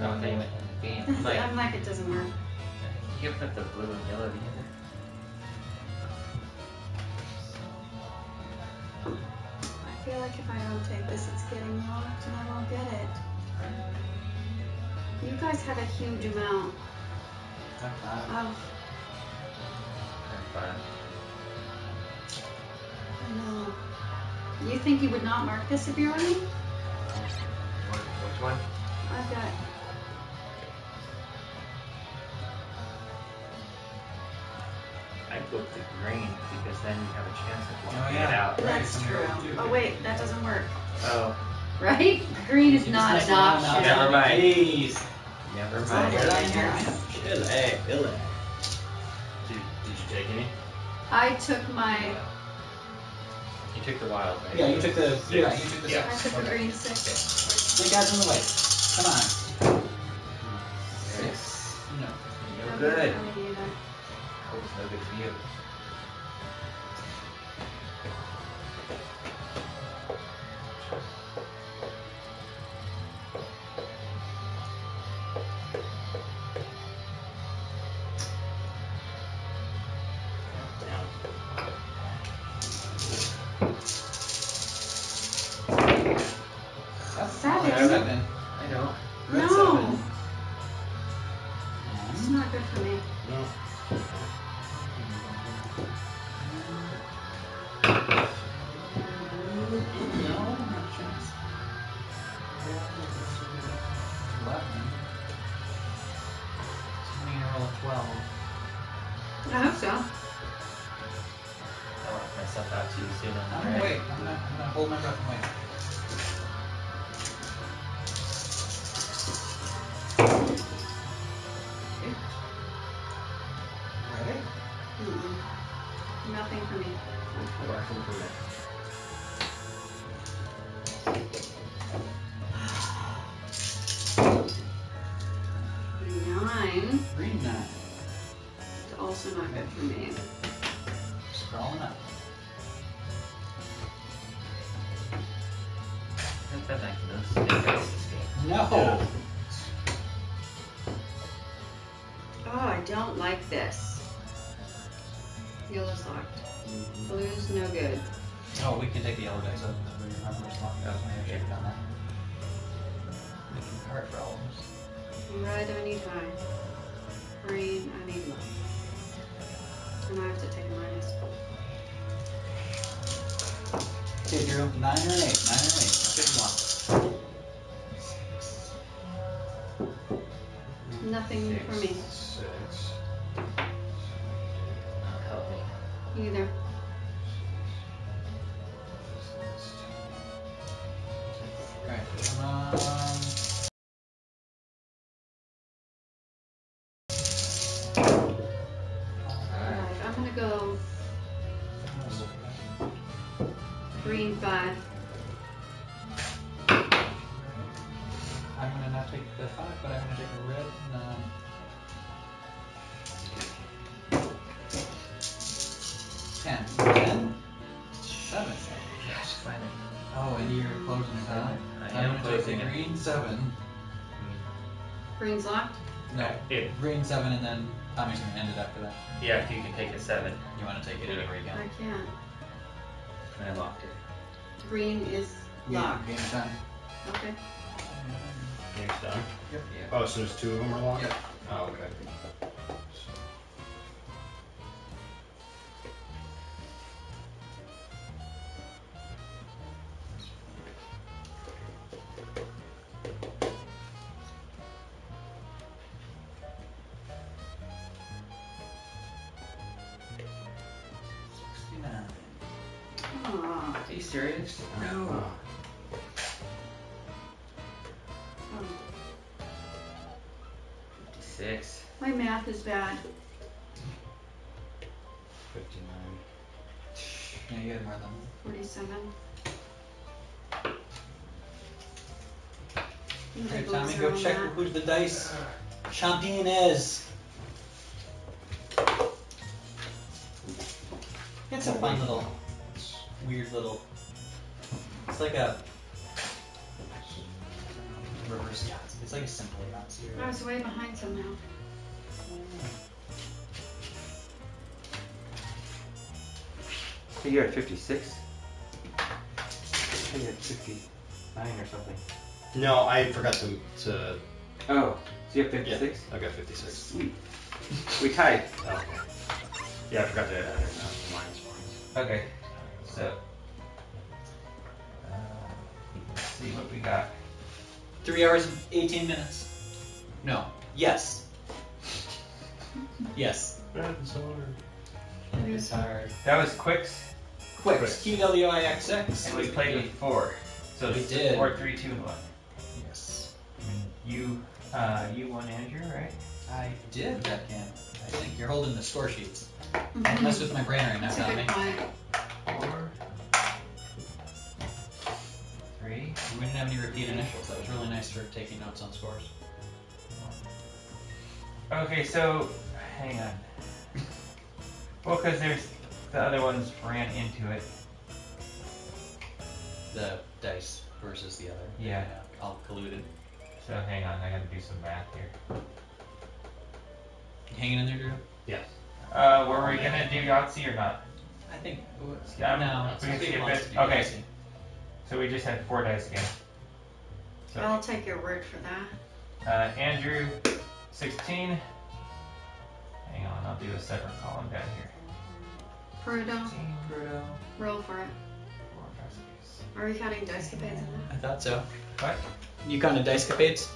Oh, I thought you meant in the game. Like, I'm like, it doesn't work. you put the blue and yellow together. I feel like if I don't take this, it's getting locked and I won't get it. You guys have a huge amount Take that. of. And five. I know. You think you would not mark this if you were me? Not just an like, no, no. Never mind. Jeez. never mind. yeah. Right here, I. Chill, hey. Did, did you take any? I took my. You took the wild, right? Yeah, you took the. Six. Yeah, you took the Yeah. I took the Okay. green six. Snake eyes in the way. Come on. Seven. Seven. I know. Red No. seven. It's not good for me. No. No, not a chance. Eleven. So we need to roll a twelve. I hope so. I want to myself out too soon on I'm the gonna wait. I'm gonna, I'm gonna hold my breath green five. I'm gonna not take the five, but I'm gonna take a red nine. Um, ten. Ten? Seven. Yes, finally. Oh, and you're closing it, huh? I am am closing it. Green seven. Green's locked. No. If, Green seven, and then Tommy's gonna end it after that. yeah, if you can take a seven. You want to take it anywhere you I can. can't. And I locked it. Green is locked. Game time. Okay. Game's done. Yep. Oh, so there's two of them are locked? Yep. Oh, okay. Are you serious? No. Oh. oh. 56. My math is bad. 59. Yeah, you had more than 47. Okay, The Tommy, go check that. who the dice champion is. Like a reverse Yahtzee. It's like a simple Yahtzee. I was way behind somehow. You're at 56? I think you're at 59 or something. No, I forgot to. to Oh, so you have yeah, 56? I got 56. Sweet. We tied. Oh, okay. Yeah, I forgot to add it. Uh, minus points. Okay. So. Got. Three hours and 18 minutes. No. Yes. Yes. It is. Hard. That was Qwixx, Qwixx. Qwixx. Q W I X X. and we played with four. So We it's did. Four, three, two, and one. Yes. And you, uh, you won Andrew, right? I did that game. I think you're holding the score sheets. Mhm. Don't mess with my brain right now, That's a Tommy. Four. We didn't have any repeat initials. That was really nice for taking notes on scores. Okay, so hang on. Well, because there's the other ones ran into it. The dice versus the other. Yeah. all colluded. So hang on, I gotta do some math here. You hanging in there, Drew? Yes. Uh, were we gonna do Yahtzee or not? I think. Yeah, I'm- no. we can skip it. Okay. Yahtzee. So we just had four dice again. So, I'll take your word for that. uh, Andrew, 16. Hang on, I'll do a separate column down here. Perudo, 16, Bruto, roll for it. four, five, six. Are we counting dice capades in I thought so. What? You counted dice capades?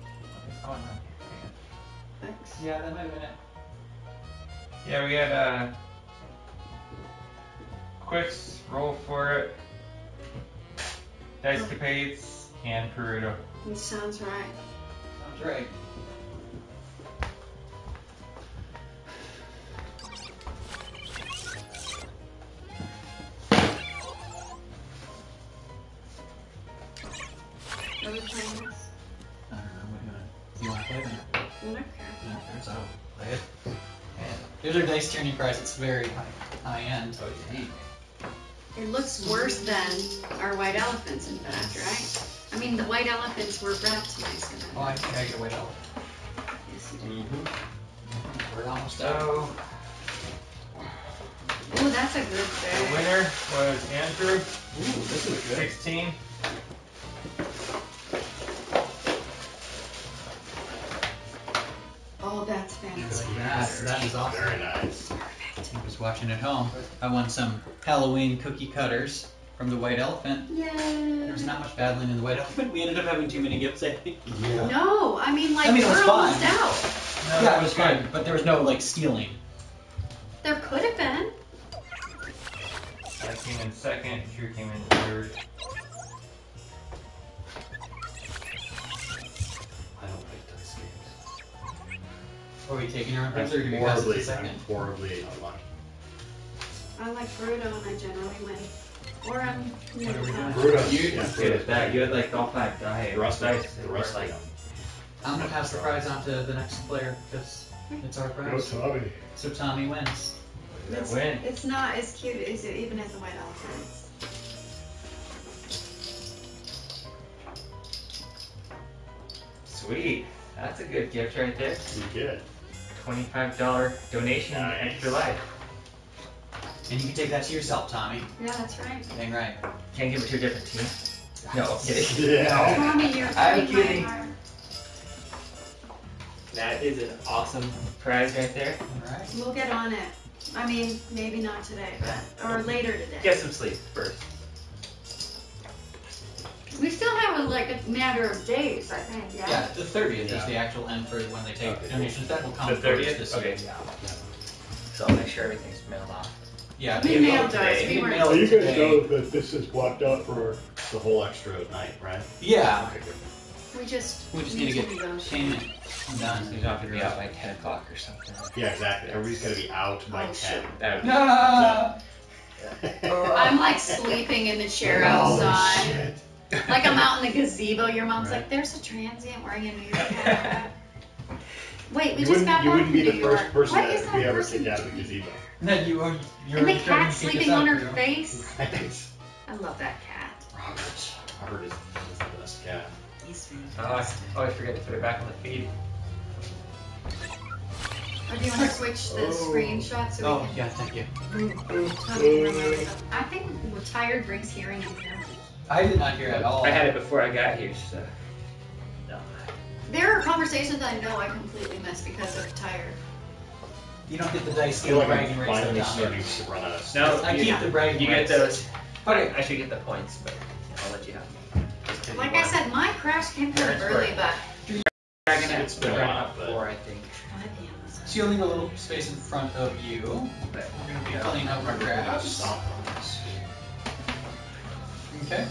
What is going on here? Thanks. Yeah, that might have been it. Yeah, we had uh, Qwixx, roll for it, Dice Capades, and Perudo. It sounds right. Sounds right. Are we playing this? I don't know. What do you want? You want to play them? I don't care. No, there's out. Play it. Here's our dice journey price. It's very high, high end. Oh, yeah. It looks worse than our white elephants, in fact, right? I mean, the white elephants were wrapped nice. Oh, I think I get away out. Yes, you did. Mm-hmm. We're almost out. So Oh, that's a good thing. the winner was Andrew, Ooh, this is good. 16. Oh, that's fantastic. That, that is awesome. Very nice. Perfect. I was watching at home. I won some Halloween cookie cutters from the White Elephant. There Yay. was not much battling in the White Elephant. We ended up having too many gifts, I think. Yeah. No, I mean, like, I mean, it was we're fun. almost out. No, yeah, it was good, but there was no like stealing. There could have been. I came in second, Drew came in third. I don't like dice games. Are we taking our I'm or do we pass it horribly, to second? I'm horribly unlucky. I like Bruto and I generally win. Or um, I'm What are we? Bruto. You Yeah, just Bruto. did it back. You had like all five die. The rest dice. of that the were, rest like. I'm gonna pass the prize on to the next player because it's our prize. Tommy. So Tommy wins. It's, win. it's not as cute as it even as the white elephants. Sweet. That's a good gift right there. You get it. Twenty-five dollar donation, Nice. extra life. And you can take that to yourself, Tommy. Yeah, that's right. Dang right. Can't give it to a different team. No, I'm kidding. Yeah. Tommy, you're I'm breaking my kidding. heart. That is an awesome prize right there. Alright. We'll get on it. I mean, maybe not today, but or later today. Get some sleep first. We still have a, like a matter of days, I think. Yeah. Yeah, the 30th is Yeah. the actual end for when they take Okay. donations. That will come The first 30th? this Okay. year. Yeah. So I'll make sure everything's mailed off. Yeah, We they- mailed today. We You weren't. mailed So you guys today. know that this is blocked out for the whole extra night, right? Yeah. Okay, good. We just. We just need to get negotiate. payment done. You don't have to be out by 10 o'clock or something. Yeah, exactly. Everybody's got to be out by Oh, 10. That would be No! I'm like sleeping in the chair Holy outside. shit. Like I'm out in the gazebo. Your mom's Right. like, "There's a transient wearing a New York hat." Wait, we You just wouldn't, got you back wouldn't be New the York. first person What is that that we ever person? kicked out of a gazebo. Then you are you're And the cat sleeping on her you face. Right. I love that cat. Robert. Robert is, is the best cat. Oh, I always forget to put it back on the feed. Or do you want to switch the Oh. screenshot so Oh, we can? yeah, thank you. Tell me remember them. I think we're tired brings hearing impairment. I did not hear at all. I had it before I got here, so. No. There are conversations I know I completely missed because of tired. You don't get the dice I feel like bragging I'm rights finally down starting here. to run out of No, I you, keep the bragging you get rights. those. Okay, I should get the points, but I'll let you have them. Just 'cause you Like I won. said, my crash came kind of early, were- but Dragon It's it's been a been while, up but- before, I think. So you'll leave a little space in front of you. But We're going to be filling up our graphs. Stop on this. Okay.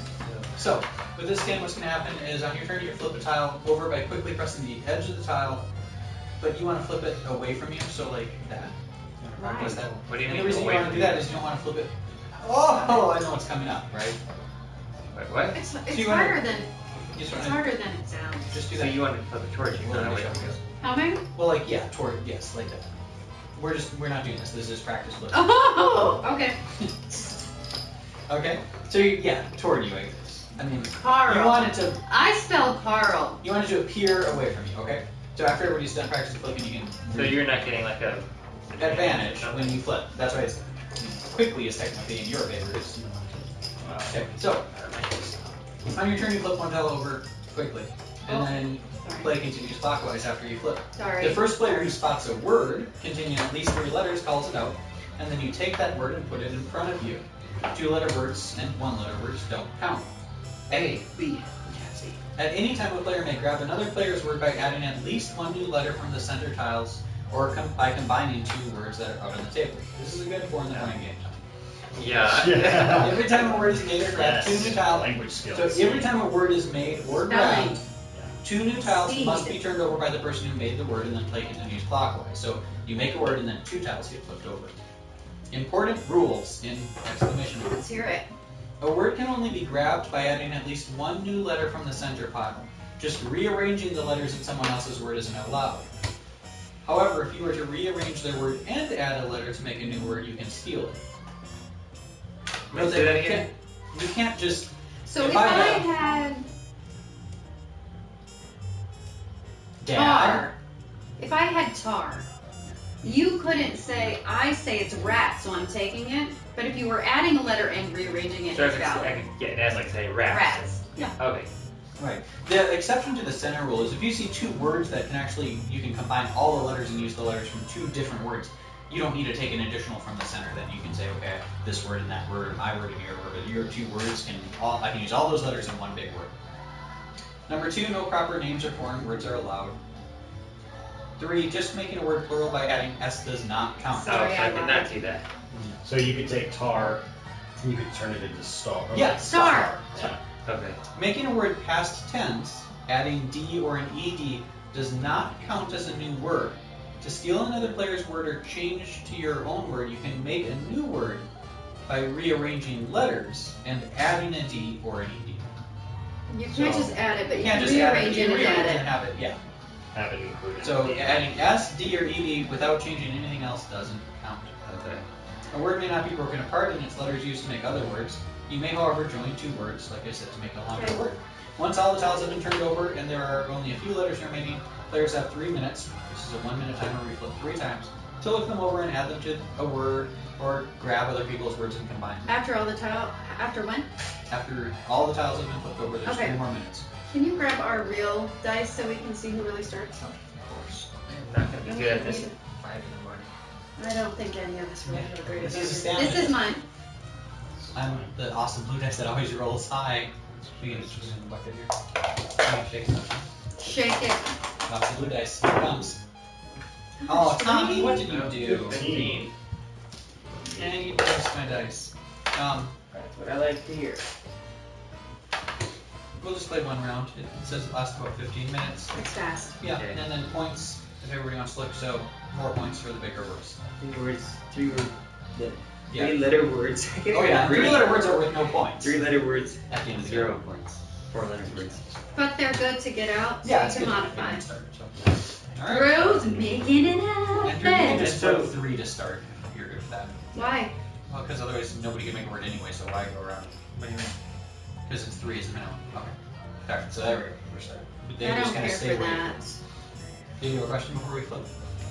So, with this game, what's going to happen is on your turn, you flip a tile over by quickly pressing the edge of the tile, but you want to flip it away from you, so like that. You want to practice that. What do you The mean only reason you want to do that is you don't want to flip it. Oh, I know what's coming up, right? Wait, what? it's, it's you wanna- harder than You just it's want to harder than it sounds. just do that. So you want to flip it towards you, Well, not away initial, from you. yes. How many? Well, like yeah, toward yes, like that. We're just we're not doing this. This is practice flipping. Oh, okay. Okay. So you, yeah, toward you, I guess. I mean, Carl. you want it to I spell Carl. you want it to appear away from you. Okay. So after everybody's done practice flipping, you can So you're not getting like a advantage when you flip. That's why it's quickly is technically in your favor. It's- uh, Okay. So on your turn, you flip one tile over quickly, and Oh, then Sorry. play continues clockwise after you flip. Sorry. The first player who spots a word containing at least three letters calls it out, and then you take that word and put it in front of you. Two-letter words and one-letter words don't count. A, B. At any time, a player may grab another player's word by adding at least one new letter from the center tiles, or com- by combining two words that are out on the table. This is a good four in the morning game. Yeah. Yeah. Every time a word is made or grabbed, two new tiles. Language skills. So every time a word is made or Spelling. grabbed, two new tiles Speed. must be turned over by the person who made the word, and then play continues clockwise. So you make a word, and then two tiles get flipped over. Important rules in exclamation mark. Let's hear it. A word can only be grabbed by adding at least one new letter from the center pile. Just rearranging the letters in someone else's word isn't allowed. However, if you were to rearrange their word and add a letter to make a new word, you can steal it. Let's But do that you again. can't- You can't just So If if, I I, have- had dad. tar, if I had tar, you couldn't say I say it's rat, so I'm taking it. But if you were adding a letter and rearranging it, So I it's could, I could get it as like say rats. Rats. Yeah. Okay. Right. The exception to the center rule is if you see two words that can actually, you can combine all the letters and use the letters from two different words, you don't need to take an additional from the center. Then you can say, okay, this word and that word, and my word and your word, but your two words can all, I can use all those letters in one big word. Number two, no proper names or foreign words are allowed. Three, just making a word plural by adding s does not count. Oh, so I I did not see that. So you could take tar, and you could turn it into star. or Yeah, like star. Yeah. Okay. Making a word past tense, adding d or an ed, does not count as a new word. To steal another player's word or change to your own word, you can make a new word by rearranging letters and adding a d or an ed. You can't So- just add it, but You you can't can just add it, rearrange you it and rearrange add it and it. have it, yeah. Have it included. So adding s, d, or ed without changing anything else doesn't count. Okay. A word may not be broken apart and its letters used to make other words. You may, however, join two words, like I said, to make a longer Okay. word. Once all the tiles have been turned over and there are only a few letters remaining, players have three minutes. This is a one minute timer We flip three times to look them over and add them to a word or grab other people's words and combine them. After all the tile, after when? After all the tiles have been flipped over, there's Okay. three more minutes. Can you grab our real dice so we can see who really starts? Of course. I'm not gonna be good at this I don't think any of us really have a great This is advantage. a This is mine. I'm the awesome blue dice that always rolls high. We can just put it in the bucket here. Let me shake something. Shake it. Awesome blue dice. Here it comes. Oh, Tommy, what did you do? Fifteen. And you pressed my dice. Um, That's what I like to hear. we'll just play one round. It says it lasts about 15 minutes. It's fast. Yeah, Okay. and then points if everybody wants to look. So more points for the bigger words. Three words, three word, Yeah. three letter words. Oh yeah, three letter words are worth no points. Three letter words, At the end of zero game. points. Four letter words. But they're good to get out, so Yeah, you can good. modify. Good start, so. All right. Drew's making it And Drew, you can just And so- three to start if you're if that. Why? Well, because otherwise nobody can make a word anyway, so why go around? What do you mean? Because it's three is the minimum. Okay. Alright, so there we go. We're starting. But I then don't just kind care of stay for where that. Do you have a question before we flip?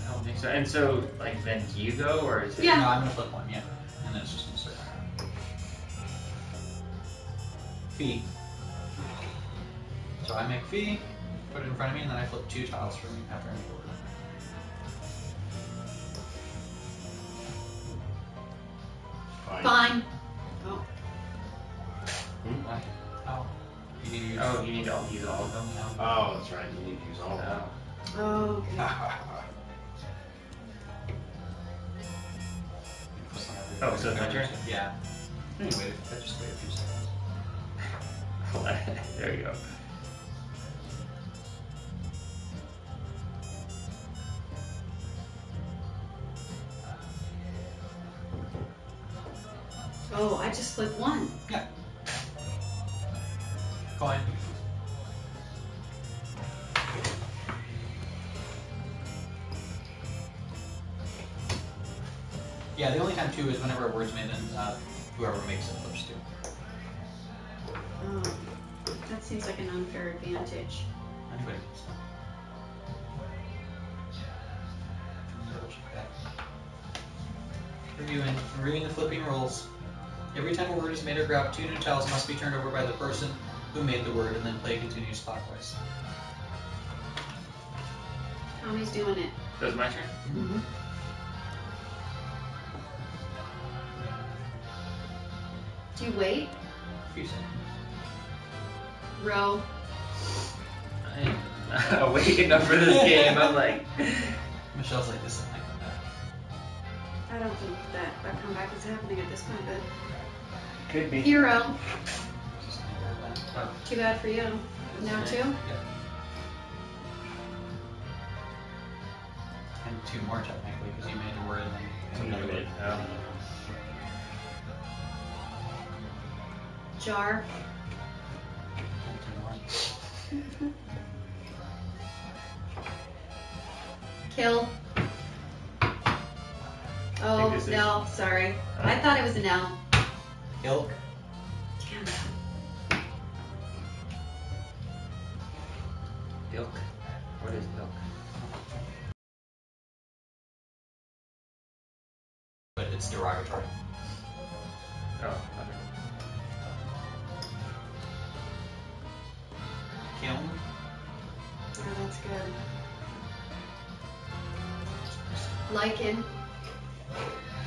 I don't think so. And so, like, then do you go, or is it? Yeah. No, I'm gonna flip one, yeah. And then it's just gonna start. Fee. So I make fee, put it in front of me, and then I flip two tiles for me after I make a. Fine. Fine. Oh, hmm? Why? Oh. You need to use Oh, you need to all use all of them now. Oh, that's right. You need to use all of them. Oh. Oh. oh okay. Oh, so it's my turn? Yeah. Hmm. Anyway, I just wait a few seconds. there you go. Oh, I just flipped one. Yeah. Coin. Yeah, the only time two is whenever a word's made and uh, whoever makes it flips two. Oh, that seems like an unfair advantage. Anybody. Reviewing, reviewing the flipping rules. Every time a word is made or grabbed, two new tiles must be turned over by the person who made the word, and then play continues clockwise. Tommy's doing it. So it's my turn? Mm-hmm. Do you wait? A few seconds. Row. I am awake enough for this game. I'm like, Michelle's like this and like that. I don't think that a comeback is happening at this point, but Could be. hero. Just like that. Too bad for you. Now two. Yeah. And two more technically, because you made a word and then another word. um, Jar. And two more. Kill. Oh this is- no, sorry. I thought it was an L. Ilk. Damn it. ilk. What is ilk? But it's derogatory. Oh, Lichen.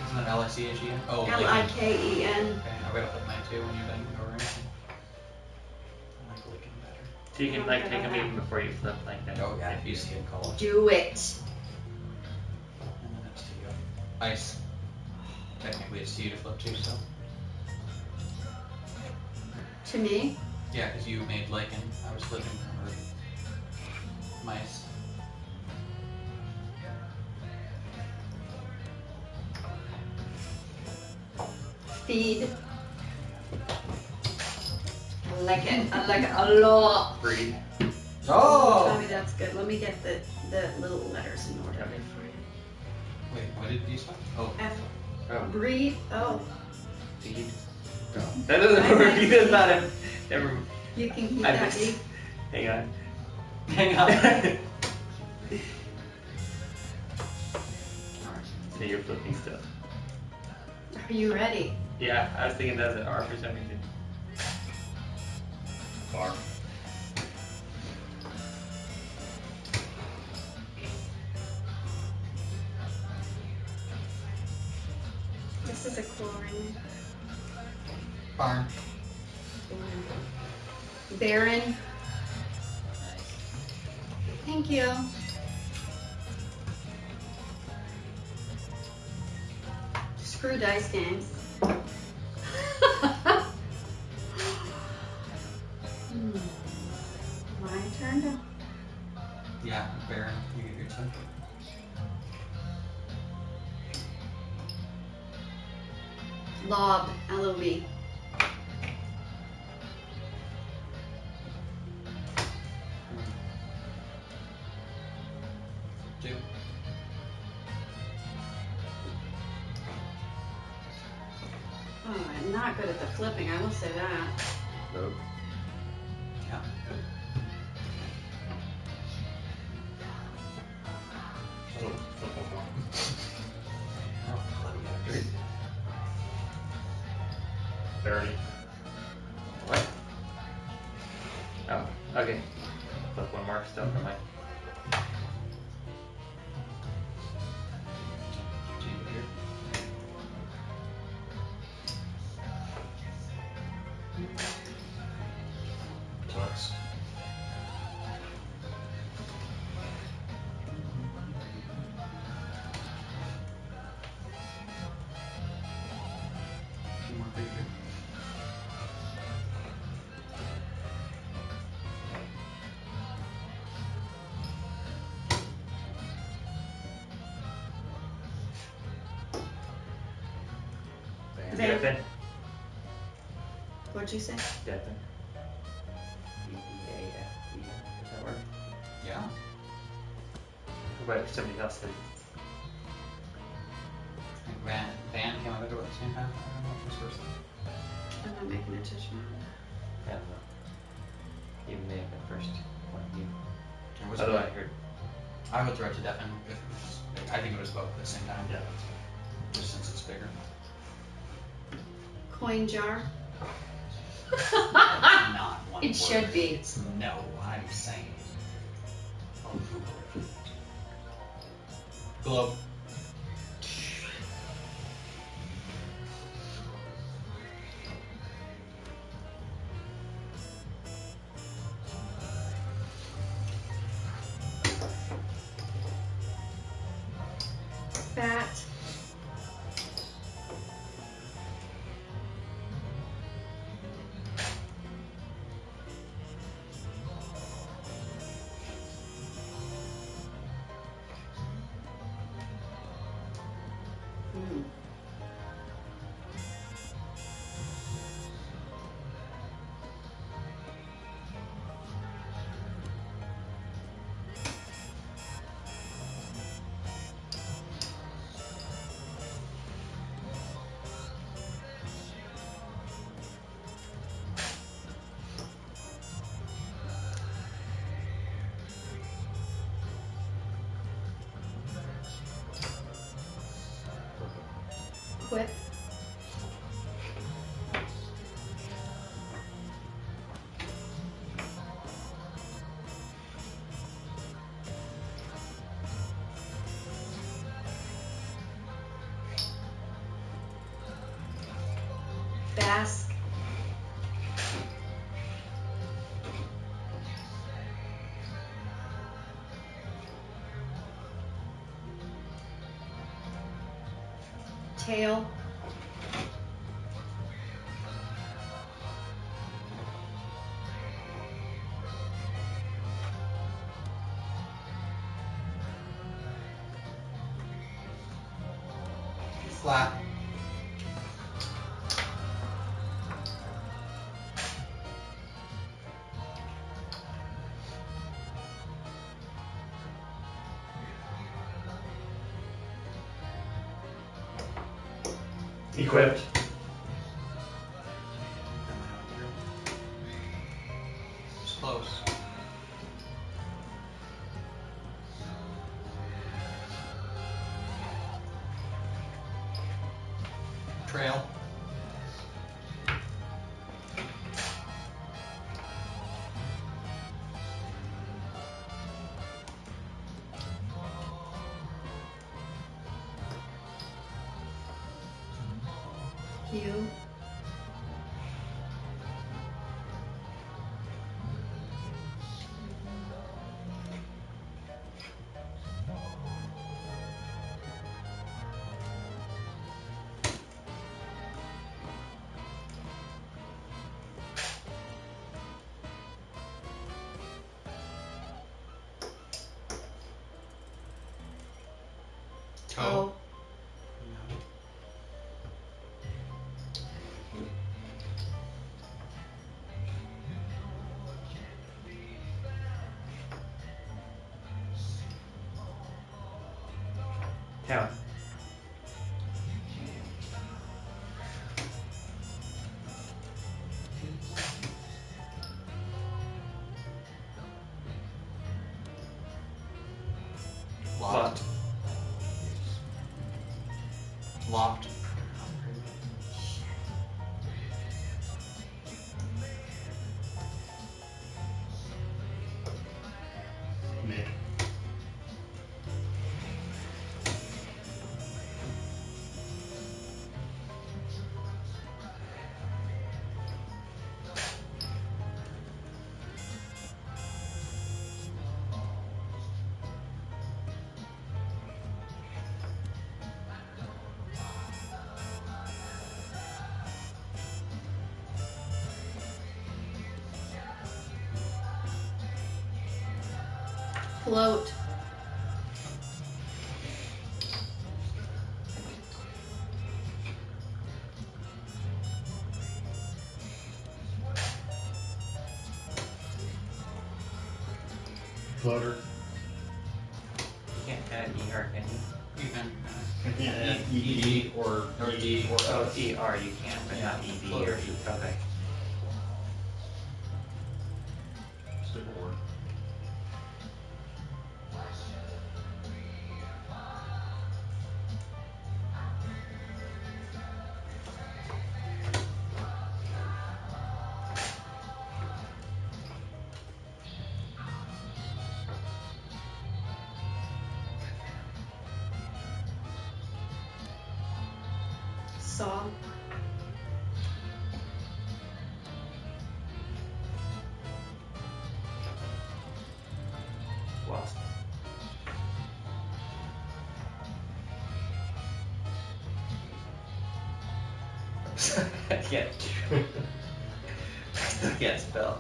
Isn't that oh, L-I-C-H-E-N? Oh, L lichen. I K E N. Okay, I'll gotta flip mine too when you're done or anything. I like lichen better. So you can like take them even before you flip like that. Oh yeah, if you see a color. Do it. And then it's to you. Ice. Technically it's to you to flip too, so. To me. Yeah, because you made lichen. I was flipping from her. Mice. Feed. I like it. I like it a lot. Breathe. Oh! Tell me that's good. Let me get the, the little letters in order Okay. for you. Wait, what did you say? Oh, F. Oh, Breathe. Oh. feed. That doesn't work. He does not have. Never. You can keep I that missed. Hang on. Hang on. so you're flipping stuff. Are you ready? Yeah, I was thinking that's an R for some reason. Far. This is a cool ring. Farm. Baron. Thank you. Screw dice games. Hmm. My turn to Yeah, Baron. You get your turn. lob. L-O-B. Two. Say that. Nope. Yeah. Oh, bloody hell. Barony. What? Oh, okay. Flip one more stuff in my. You say? Devin. D-E-A-F-E. Does that work? Yeah. What if somebody else said I Van, Van came out of the door at the same time. I don't know if it was first. I'm not making a judgment. I don't know. You may have been first. One of you. Or was Although? I heard. I would throw it to Devin if it was. I think it was both at the same time. Yeah. Just since it's bigger. Coin jar. Not one It word. should be. It's no. I'm saying. Globe. Bask. Tail. Equipped. Town float can't. I can't spell.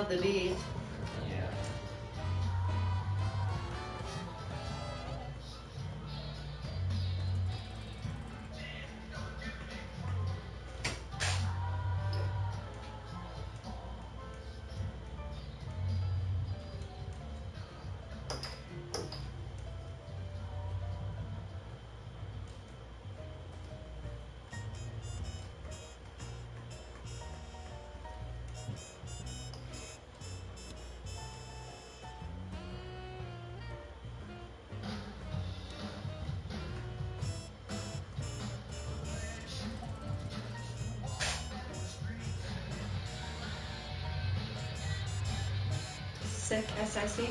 love the bee. sic, S-I-C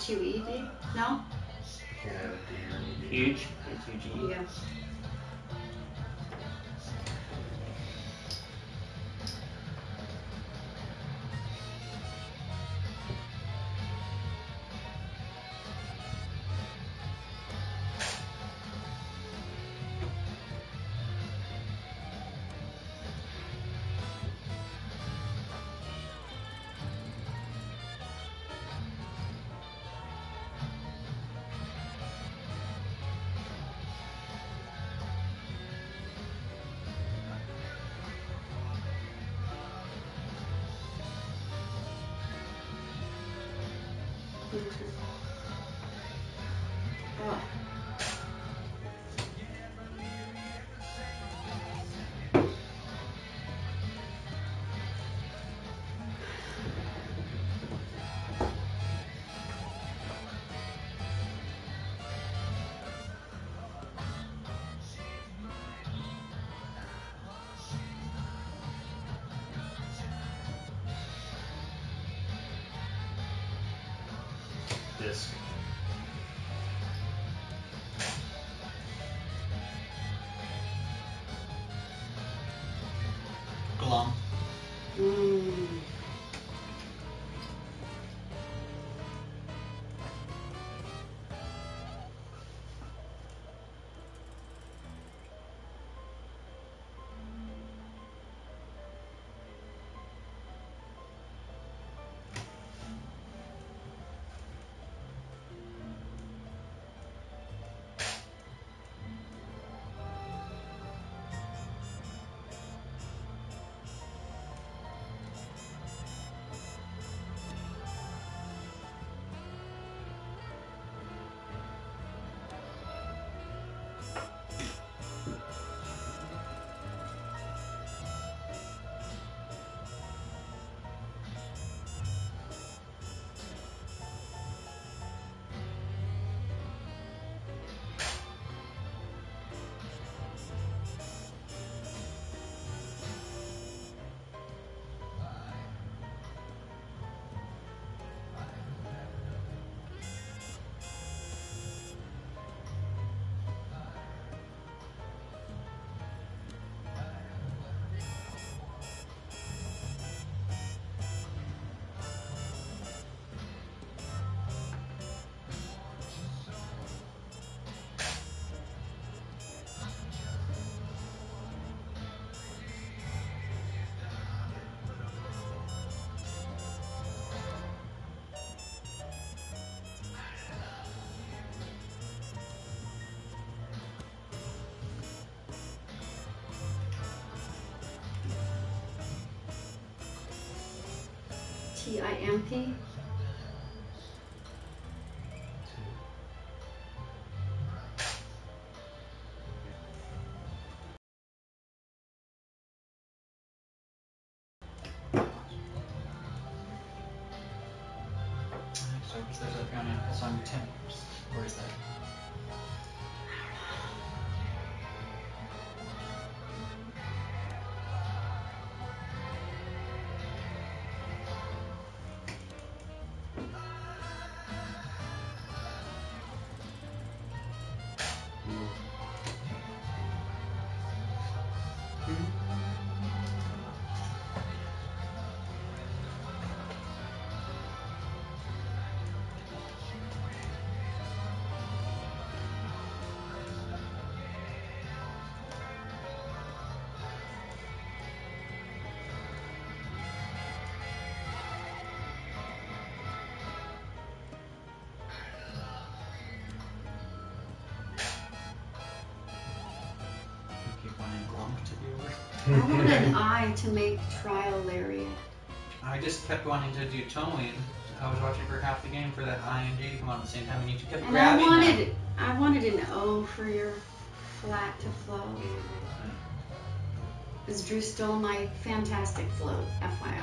Hued. H-U-E-D? No? Can't have a D or an ED. Huge. H-U-G-E. Disc. Glum. Mm. T-I-M-P? I want an eye to make trial lariat. I just kept wanting to do towing. I was watching for half the game for that I and J to come on at the same time, and you two kept And I wanted them. I wanted an O for your flat to flow. Because Drew stole my fantastic float, FYI.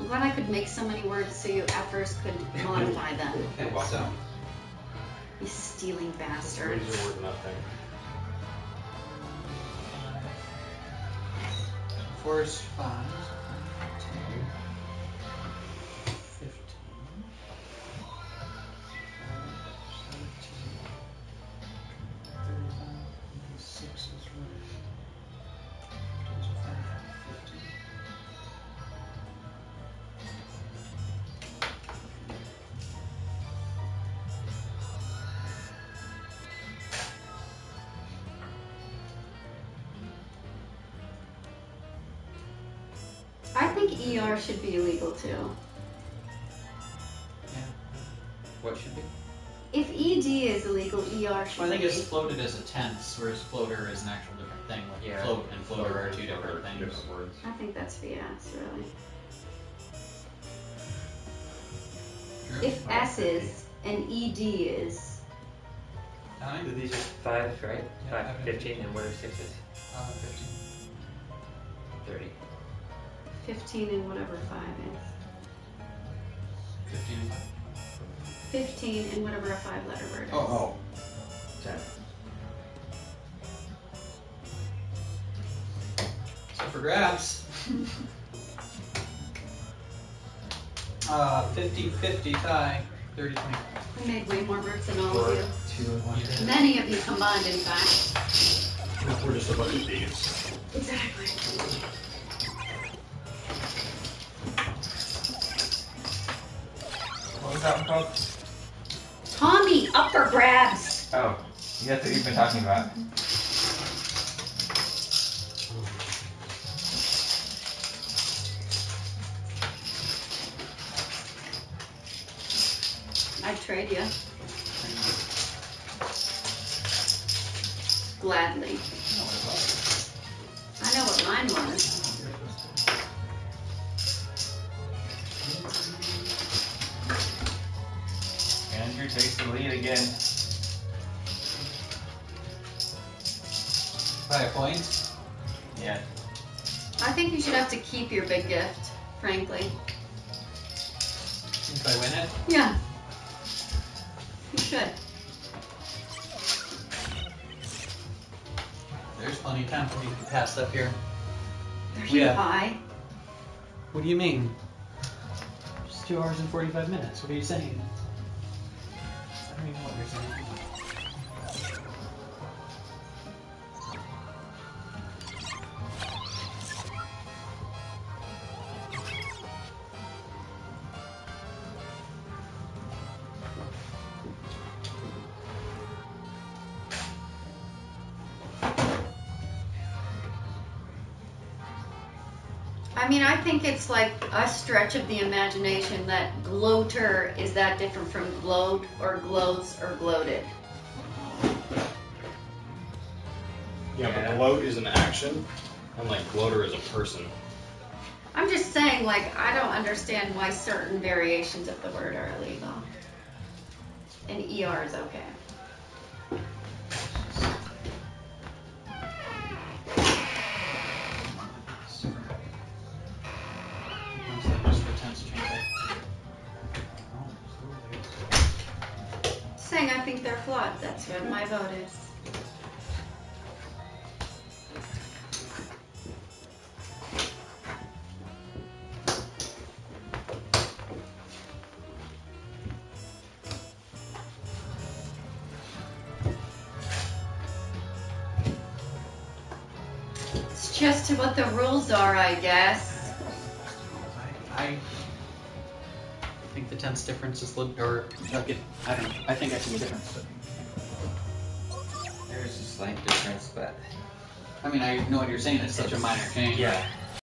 I'm glad I could make so many words so you at first could modify them. Okay, so You stealing bastard. Words be illegal too. What should be? If ED is illegal, ER should Well, I think be. it's floated as a tense, whereas floater is an actual different thing. Like Yeah. float and floater are two different things. Different words. I think that's BS, really. True. If S is and ED is, Nine? So these are five, right? Yeah, Five, five 15, and what are sixes? Uh, fifteen. 30. 15 and whatever 5 is. Fifteen and five. 15 and whatever a 5 letter word is. Oh, Ten. So for grabs. uh, 50 50 tie. 30 20. I made way more words than all of you. Two and one. You did. Many of you combined, in fact. We're just a bunch of thieves. Exactly. What was that one called? Tommy, up for grabs. Oh, that's what you've been talking about. I'd trade you. Gladly. No, it was. I know what mine was. Takes the lead again. By a point. Yeah. I think you should have to keep your big gift, frankly. If I win it. Yeah. You should. There's plenty of time for me to pass up here. There's Yeah. your pie. What do you mean? Just two hours and 45 minutes. What are you saying? Think it's like a stretch of the imagination that gloater is that different from gloat or gloats or gloated. Yeah, Yeah. but gloat is an action, and like gloater is a person. I'm just saying, like, I don't understand why certain variations of the word are illegal. And ER is okay. What the rules are, I guess. I, I think the tense difference is lit, or like it, I don't know. I think I see the difference. There's a slight difference, but I mean, I know what you're saying. It's such a minor change. yeah,